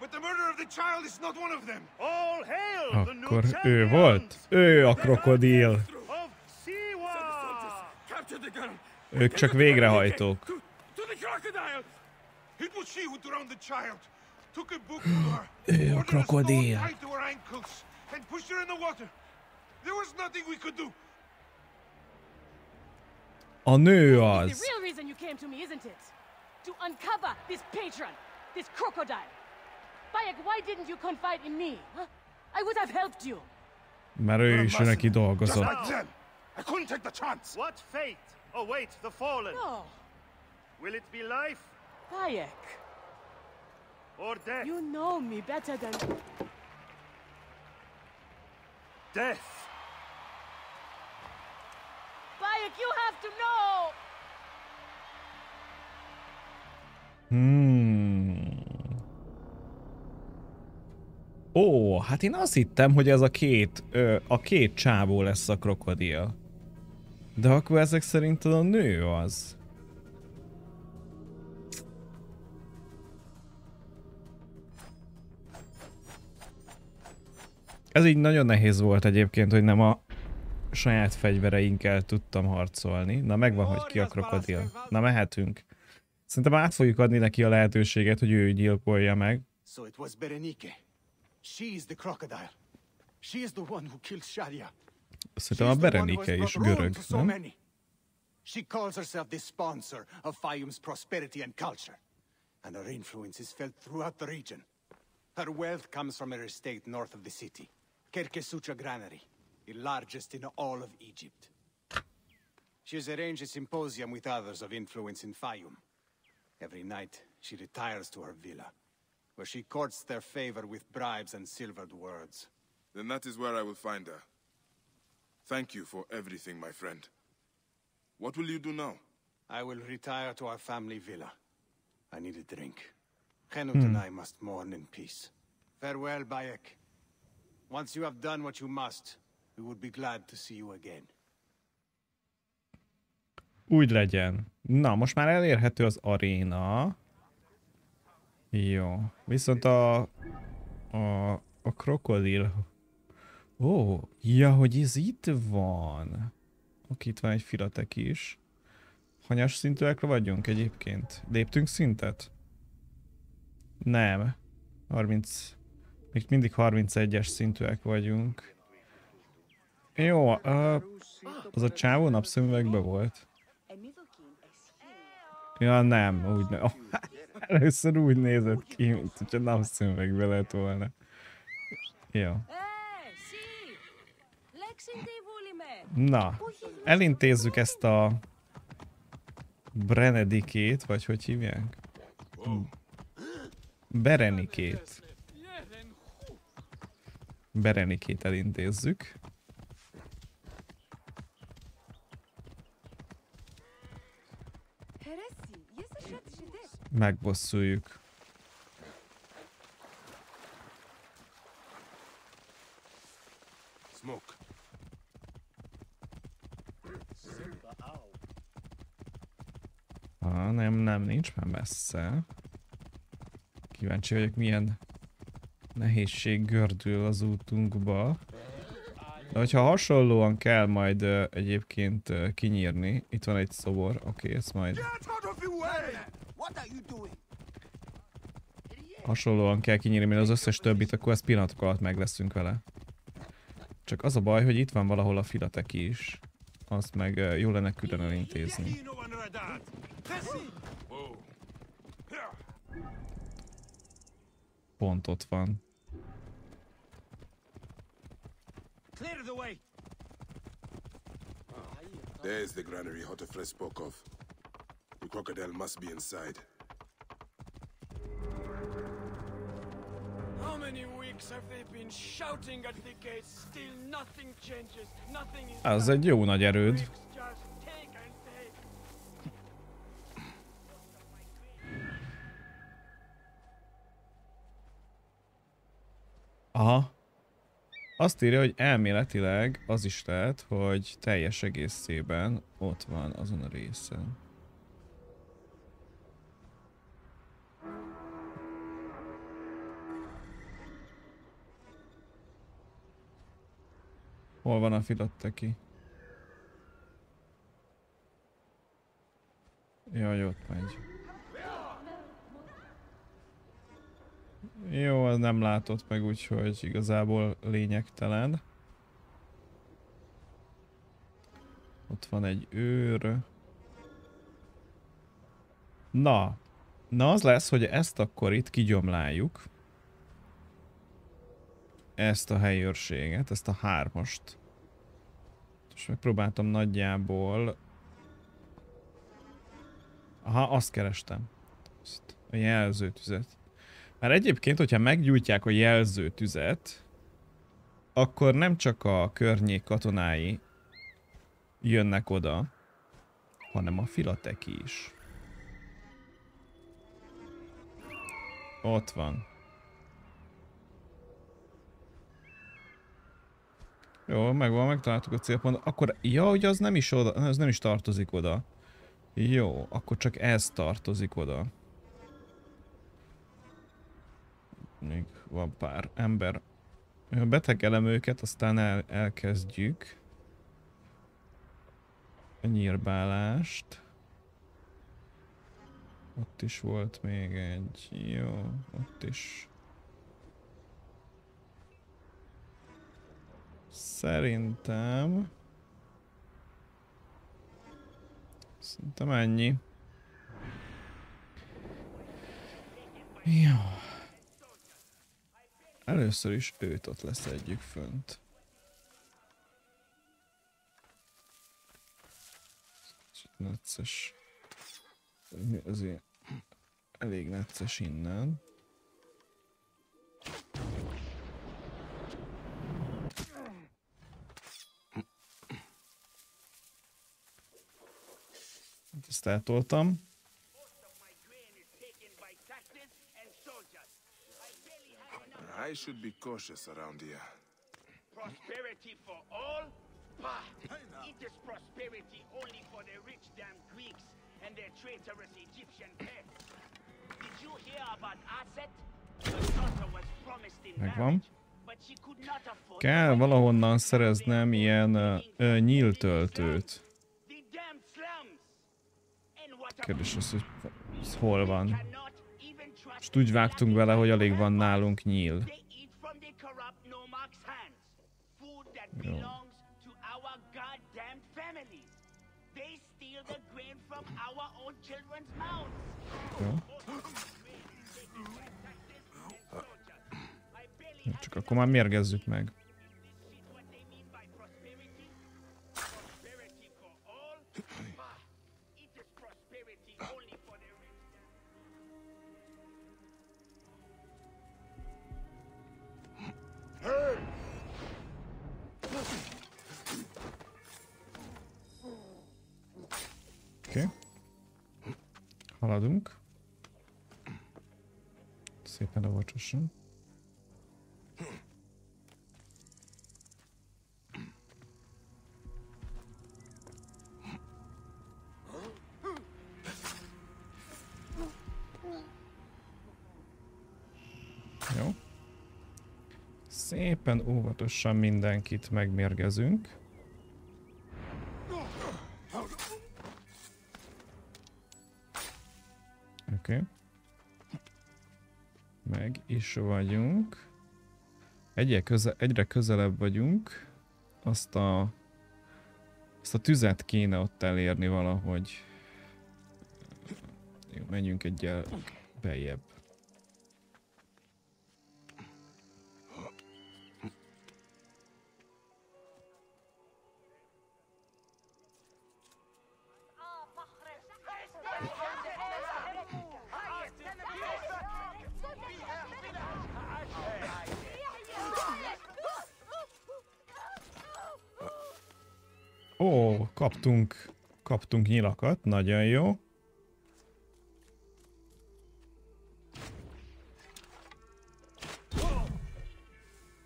but the murder of the child is not one of them. All hail the Akkor new ő volt? Ő a krokodil. of Siwa! Capture the girl! Ők csak végrehajtók. To the crocodile! It was she who drowned the child. Took a book to her. Ő a ordered a krokodil. stone tied to her ankles, and pushed her in the water. There was nothing we could do. A nő The real reason you came to me, isn't it? To uncover this patron, this crocodile. Bayek, why didn't you confide in me? Huh? I would have helped you. Mert ő is neki Just dolgozott. like them. I couldn't take the chance. What fate awaits the fallen? No, Will it be life Bayek. or death? You know me better than... Death! Bayek, you have to know! Hmm. Ó, hát én azt hittem, hogy ez a két, ö, a két csávó lesz a krokodil. De akkor ezek szerint a nő az. Ez így nagyon nehéz volt egyébként, hogy nem a saját fegyvereinkkel tudtam harcolni. Na megvan, hogy ki a krokodil. Na mehetünk. Szerintem át fogjuk adni neki a lehetőséget, hogy ő gyilkolja meg. So it was Berenike. She is the crocodile. She is the one who killed Shadia. Szerintem a Berenike is görög, nem? She calls herself the sponsor of Fayum's prosperity and culture. And her influence is felt throughout the region. Her wealth comes from her estate north of the city. Kerkesucha Granary, the largest in all of Egypt. She has arranged a symposium with others of influence in Fayum. Every night, she retires to her villa, where she courts their favor with bribes and silvered words. Then that is where I will find her. Thank you for everything, my friend. What will you do now? I will retire to our family villa. I need a drink. Henut and hmm. I must mourn in peace. Farewell, Bayek. Once you have done what you must, we would be glad to see you again. Úgy legyen. Na, most már elérhető az aréna. Jó. Viszont a... A, a krokodil... Ó, ja, hogy ez itt van. Oké, itt van egy filatek is. Hanyas szintűekre vagyunk egyébként? Léptünk szintet? Nem. 30... Még mindig 31-es szintűek vagyunk. Jó, az a csávó napszemüvegben volt. Ja nem, úgy nem. Először úgy nézett ki, mint hogyha napszemüvegben lett volna. Jó. Na, elintézzük ezt a Brenedikét, vagy hogy hívják? Berenikét. Berenikét elintézzük. Megbosszuljuk. Smoke. Ah, nem, nem, nincs már messze. Kíváncsi vagyok, milyen nehézség gördül az útunkba. De hogyha hasonlóan kell majd uh, egyébként uh, kinyírni, itt van egy szobor, oké, okay, ezt majd hasonlóan kell kinyírni, az összes többit, akkor ezt pillanatok alatt meg leszünk vele. Csak az a baj, hogy itt van valahol a filatek is. Azt meg jó lenne külön elintézni. Pont ott van. There's the granary Hotefres spoke of. The crocodile must be inside. How many weeks have they been shouting at the gates? Still nothing changes. Nothing is Az egy jó nagy erőd. Aha. Azt írja, hogy elméletileg az is lehet, hogy teljes egészében ott van azon a részen. Hol van a filatteki? Jaj, ott megy. Jó, az nem látott meg, úgyhogy igazából lényegtelen. Ott van egy őr. Na. Na az lesz, hogy ezt akkor itt kigyomláljuk. Ezt a helyőrséget, ezt a hármast. És megpróbáltam nagyjából... Aha, azt kerestem. Azt a jelzőtüzet. Mert egyébként, hogyha meggyújtják a jelzőtüzet, akkor nem csak a környék katonái jönnek oda, hanem a filateki is. Ott van. Jó, megvan, megtaláltuk a célpontot. Akkor, ja, hogy az nem is oda, az nem is tartozik oda. Jó, akkor csak ez tartozik oda. Még van pár ember. Betegelem őket, aztán el, elkezdjük. A nyírbálást. Ott is volt még egy. Jó, ott is. Szerintem... Szerintem ennyi. Jó. Először is őt ott leszedjük fönt. Necces. Azért elég necces innen. Ezt eltoltam. I should be cautious around here. Prosperity for all? Bah! It is prosperity only for the rich damn Greeks and their traitorous Egyptian pets. Did you hear about Aset? Her daughter was promised in Megvan. Kell valahonnan szereznem ilyen uh, uh, nyíltöltőt. Kérdés az, hogy ez hol van. Most úgy vágtunk vele, hogy alig van nálunk nyíl. Jó. Jó. Csak akkor már mérgezzük meg. Oké. Okay. Haladunk. Szépen óvatosan. Szépen óvatosan mindenkit megmérgezünk. Oké. Okay. Meg is vagyunk. Egyre, köze egyre közelebb vagyunk. Azt a, azt a tüzet kéne ott elérni valahogy. Jó, menjünk egyel beljebb. Kaptunk, kaptunk nyilakat, nagyon jó.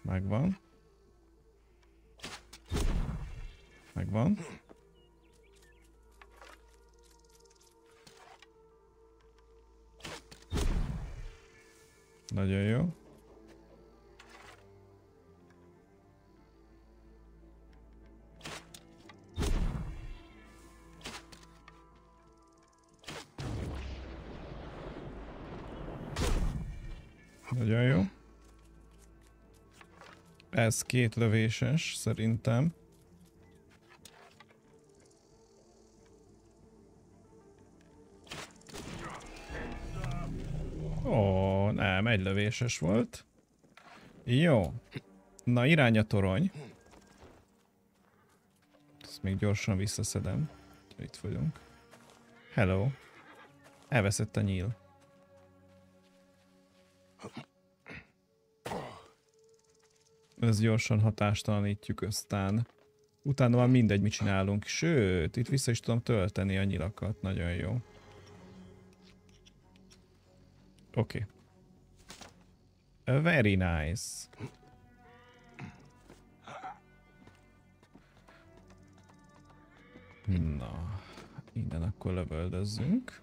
Megvan. Megvan. Nagyon jó. Ez két lövéses, szerintem. Ó, nem, egy lövéses volt. Jó. Na, irány a torony. Ezt még gyorsan visszaszedem. Itt vagyunk. Hello. Elveszett a nyíl. Ez gyorsan hatástalanítjuk aztán. Utána már mindegy, mit csinálunk. Sőt, itt vissza is tudom tölteni a nyilakat. Nagyon jó. Oké. Okay. Very nice. Na, innen akkor lövöldözzünk.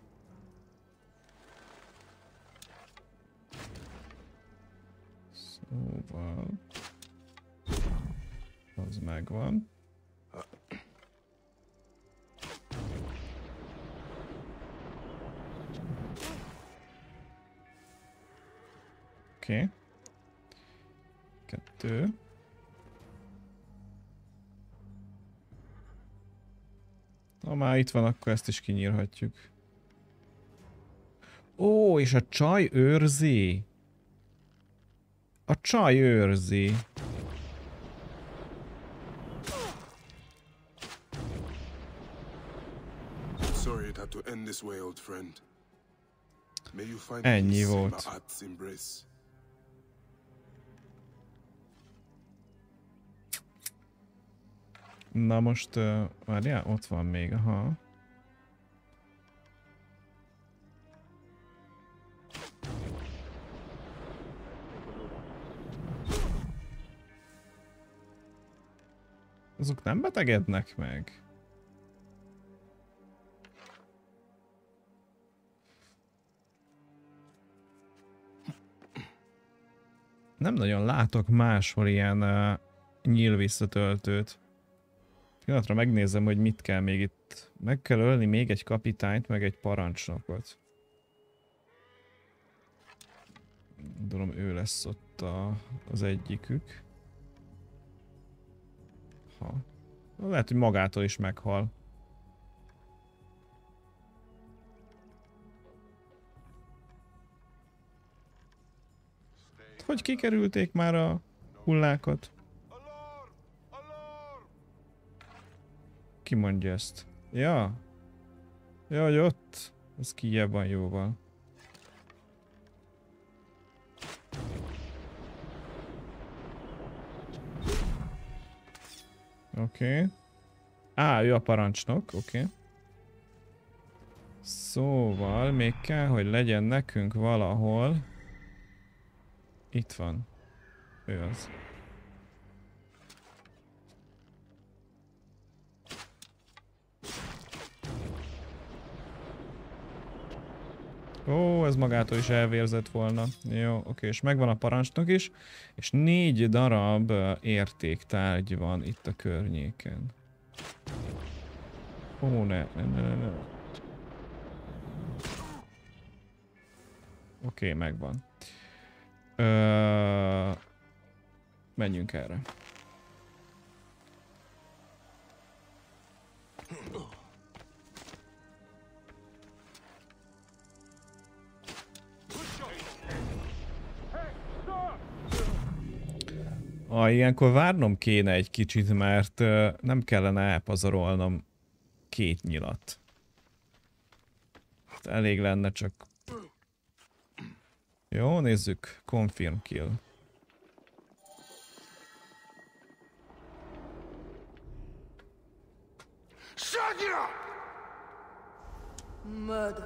Szóval... Az megvan. Oké. Okay. Kettő. Ha már itt van, akkor ezt is kinyírhatjuk. Ó, és a csaj őrzi. A csaj őrzi. Ennyi volt. Na most, uh, várjál, ott van még, aha. Azok nem betegednek meg? Nem nagyon látok máshol ilyen uh, nyílvisszatöltőt. Pillanatra megnézem, hogy mit kell még itt. Meg kell ölni még egy kapitányt, meg egy parancsnokot. Gondolom ő lesz ott a, az egyikük. Ha. Lehet, hogy magától is meghal. Hogy kikerülték már a hullákat? Ki mondja ezt? Ja. Ja, hogy ott. Ez kijebb jóval. Oké. Okay. Á, ő a parancsnok, oké. Okay. Szóval még kell, hogy legyen nekünk valahol. Itt van. Ő az. Ó, ez magától is elvérzett volna. Jó, oké, és megvan a parancsnok is, és négy darab értéktárgy van itt a környéken. Ó, ne, ne, ne, ne. Oké, megvan. Ö... Menjünk erre. Ah, ilyenkor várnom kéne egy kicsit, mert nem kellene elpazarolnom két nyilat. Elég lenne csak... Jó, nézzük. Confirm kill. Shadia! Murdered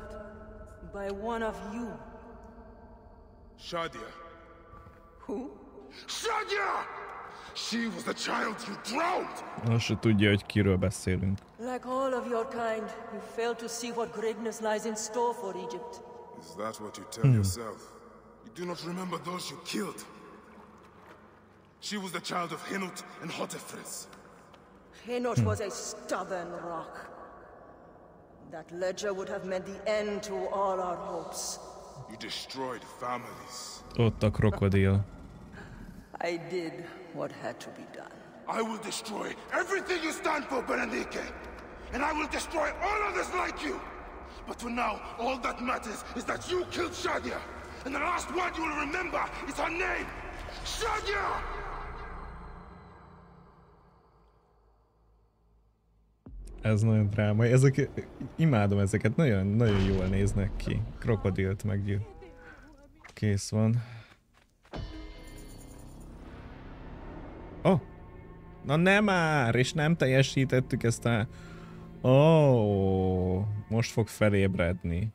by one of you. Shadia. Who? Shadia! She was the child you drowned! Azt se tudja, hogy kiről beszélünk. Like all of your kind, you fail to see what greatness lies in store for Egypt. Is that what you tell Hmm. yourself? You do not remember those you killed. She was the child of Henut and Hotefres. Henot was a stubborn rock. That ledger would have meant the end to all our hopes. You destroyed families. Ott a krokodil. I did what had to be done. I will destroy everything you stand for, Berenike! And I will destroy all others like you! But for now, all that matters is that you killed Shadia! And the last word you will remember is her name! Shadia! Ez nagyon drámai. Ezek, imádom ezeket, nagyon, nagyon jól néznek ki. Krokodilt meggyűl. Kész van. Oh! Na nem már! És nem teljesítettük ezt a... Oh, most fog felébredni.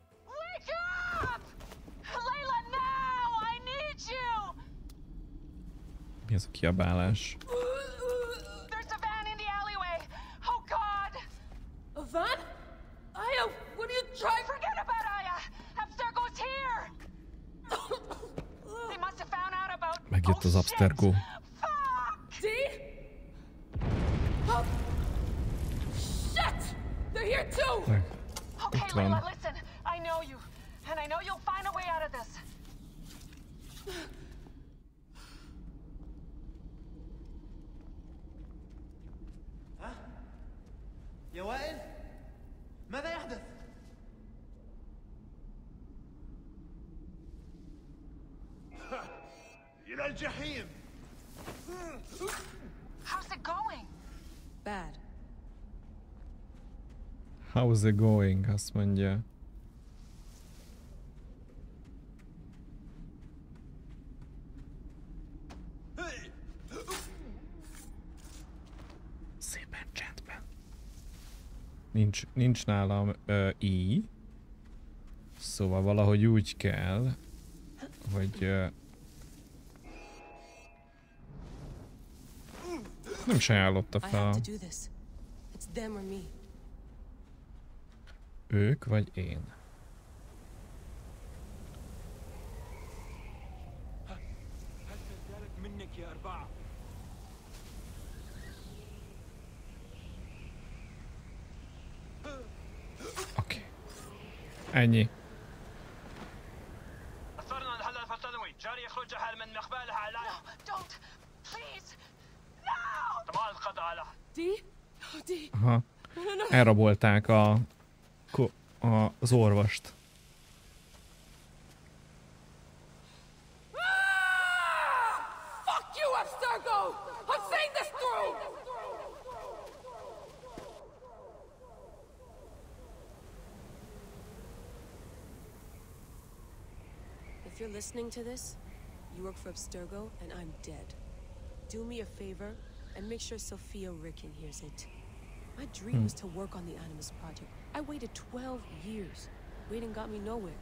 Mi ez a kiabálás? There's a van in the alleyway. Oh God! A van? Aya, what are you trying? Forget about Aya. Abstergo's here. they must have found out about. Megjött az oh, Abstergo. See? Oh. Shit! They're here too! Okay, Itt van. Layla, listen. يا وائل ماذا يحدث؟ إلى الجحيم! How's it going? Bad. How's it going? Azt mondja. Nincs, nincs nálam ö, i. Szóval valahogy úgy kell, hogy ö, nem is ajánlotta fel. Ők vagy én? Dee? Oh, elrabolták a, a, az orvost. To this, you work for Abstergo, and I'm dead. Do me a favor, and make sure Sophia Ricken hears it. My dream Hmm. was to work on the Animus Project. I waited 12 years. Waiting got me nowhere.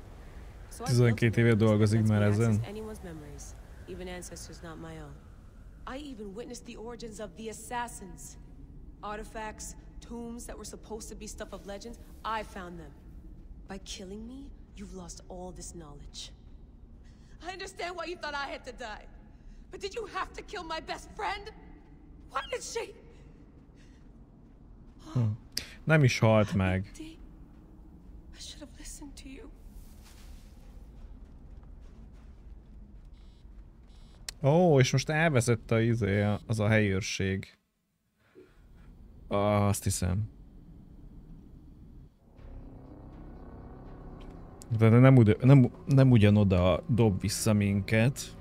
So I built 12 éve dolgozik lets már me ezen. access anyone's memories, even ancestors not my own. I even witnessed the origins of the assassins. Artifacts, tombs that were supposed to be stuff of legends, I found them. By killing me, you've lost all this knowledge. I understand why you thought I had to die. But did you have to kill my best friend? Why did she? Hm. Nem is halt meg. I should have listened to you. Ó, és most elveszett a izé, az a helyőrség. Azt hiszem. De nem, uda, nem, nem ugyanoda dob vissza minket.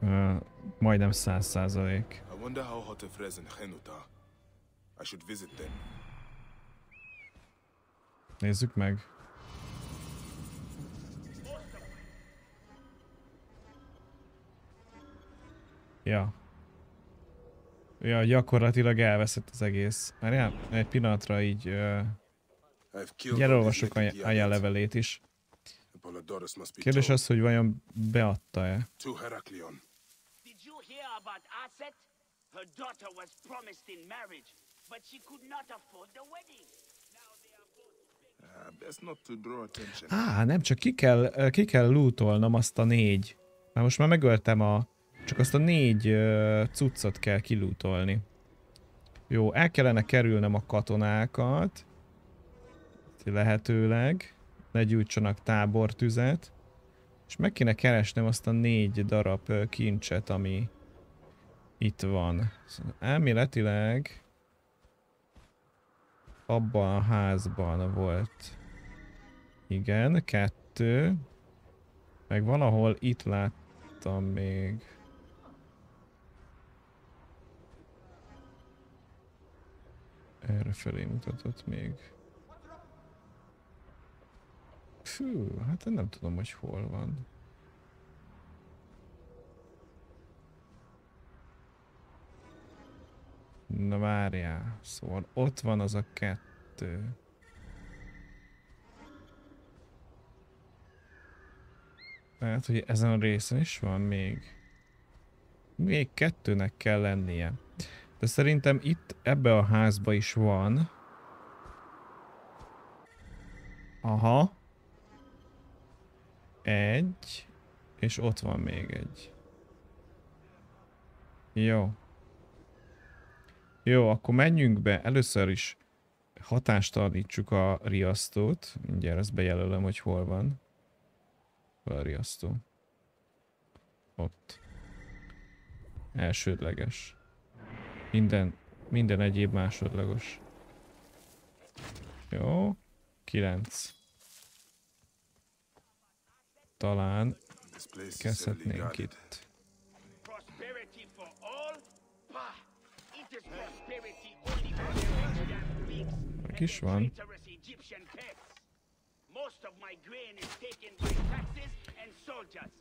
Uh, majdnem száz százalék. I wonder how hot a Frez and Henut are. I should visit them. Nézzük meg. Ja. Ja, gyakorlatilag elveszett az egész. Már egy pillanatra így... Uh, így elolvasok a, a levelét is. Kérdés az, hogy vajon beadta-e? To Heraklion. Did you hear about Aset? Her daughter was promised in marriage, but she could not afford the wedding. Best not to draw attention. Á, nem, csak ki kell, ki kell lootolnom azt a négy. Már most már megöltem a... Csak azt a négy uh, cuccot kell kilútolni. Jó, el kellene kerülnem a katonákat. Lehetőleg. Ne gyújtsanak tábortüzet. És meg kéne keresnem azt a négy darab kincset, ami itt van. Szóval elméletileg abban a házban volt. Igen, kettő. Meg valahol itt láttam még. Erre felé mutatott még. Fű, hát én nem tudom, hogy hol van. Na várjál, szóval ott van az a kettő. Lehet, hogy ezen a részen is van még. Még kettőnek kell lennie. De szerintem itt ebbe a házba is van. Aha egy, és ott van még egy. Jó. Jó, akkor menjünk be. Először is hatást hatástalanítsuk a riasztót. Mindjárt ezt bejelölöm, hogy hol van. Hol a riasztó? Ott. Elsődleges. Minden, minden egyéb másodlagos. Jó. 9 rich and Greeks Meg is van.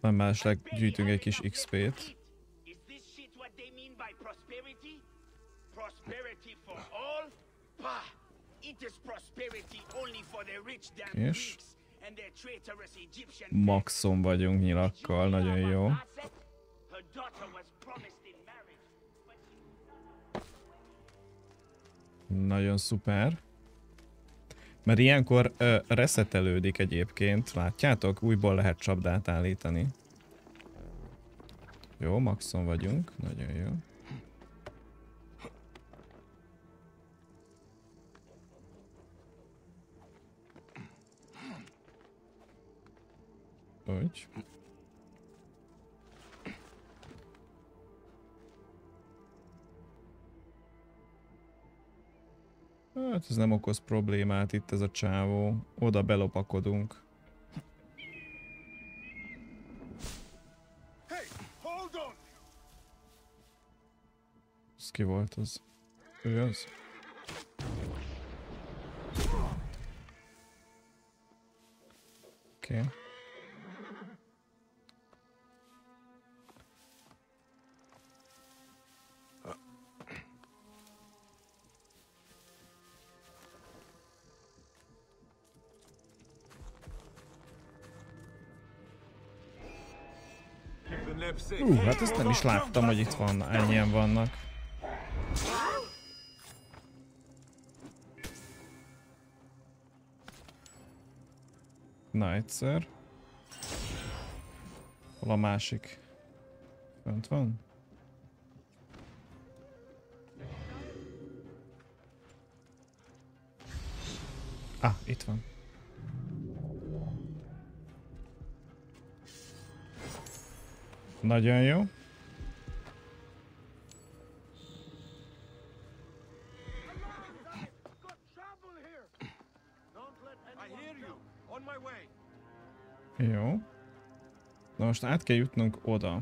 Nem másleg gyűjtünk egy kis XP-t. És Maxon vagyunk nyilakkal, nagyon jó. Nagyon szuper. Mert ilyenkor ö, reszetelődik egyébként, látjátok? Újból lehet csapdát állítani. Jó, maxon vagyunk, nagyon jó. Úgy. Hát ez nem okoz problémát itt ez a csávó. Oda belopakodunk. Ez ki volt az? Ő az? Oké. Okay. Ú, uh, hát ezt nem is láttam, hogy itt van, ennyien vannak. Na egyszer. Hol a másik? Fönt van? Ah, itt van. Nagyon jó. Jó. Na most át kell jutnunk oda.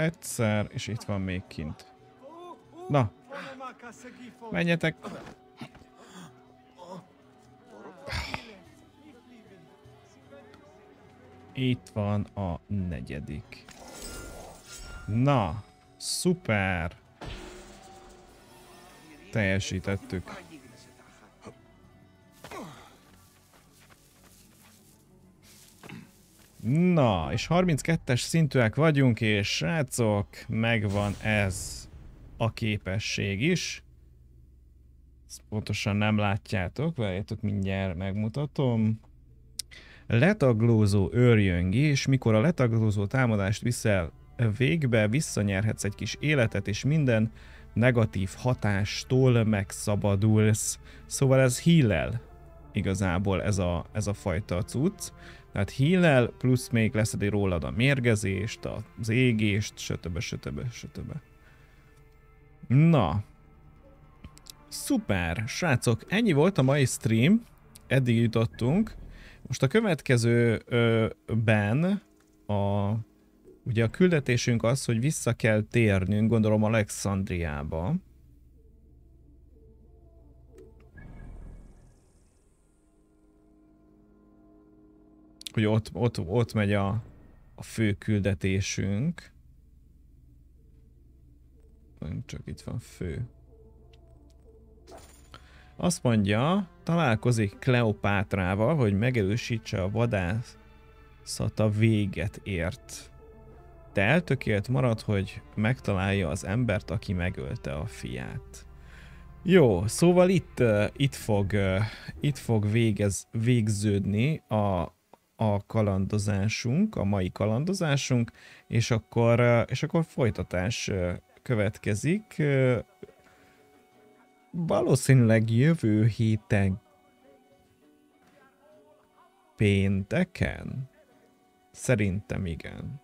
Egyszer, és itt van még kint. Na. Menjetek. Itt van a negyedik. Na, szuper. Teljesítettük. Na, és 32-es szintűek vagyunk, és srácok, megvan ez a képesség is. Ezt pontosan nem látjátok, várjátok, mindjárt megmutatom. Letaglózó és mikor a letaglózó támadást viszel végbe, visszanyerhetsz egy kis életet, és minden negatív hatástól megszabadulsz. Szóval ez hílel igazából ez a, ez a fajta cucc. Tehát heal plusz még leszedi rólad a mérgezést, az égést, stb. stb. stb. Na. Szuper, srácok, ennyi volt a mai stream. Eddig jutottunk. Most a következőben a, ugye a küldetésünk az, hogy vissza kell térnünk, gondolom Alexandriába. Hogy ott, ott, ott megy a, a fő küldetésünk. Csak itt van fő. Azt mondja, találkozik Kleopátrával, hogy megerősítse a vadászata véget ért. De eltökélt marad, hogy megtalálja az embert, aki megölte a fiát. Jó, szóval itt, itt fog, itt fog végez, végződni a, a kalandozásunk, a mai kalandozásunk, és akkor, és akkor folytatás következik. Valószínűleg jövő héten pénteken? Szerintem igen.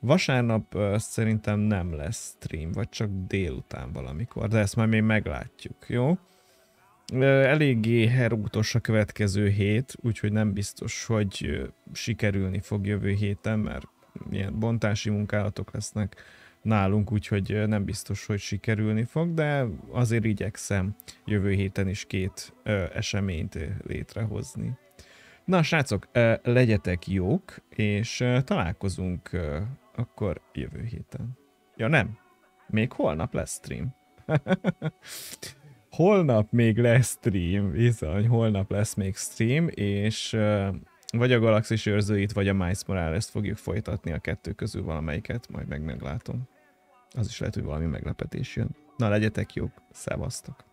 Vasárnap szerintem nem lesz stream, vagy csak délután valamikor, de ezt majd még meglátjuk, jó? Eléggé herútos a következő hét, úgyhogy nem biztos, hogy sikerülni fog jövő héten, mert ilyen bontási munkálatok lesznek, nálunk, úgyhogy nem biztos, hogy sikerülni fog, de azért igyekszem jövő héten is két eseményt létrehozni. Na, srácok, legyetek jók, és találkozunk akkor jövő héten. Ja nem, még holnap lesz stream. holnap még lesz stream, bizony, holnap lesz még stream, és vagy a Galaxis őrzőit, vagy a Miles Morales fogjuk folytatni a kettő közül valamelyiket, majd meg meglátom. Az is lehet, hogy valami meglepetés jön. Na, legyetek jók, szevasztok!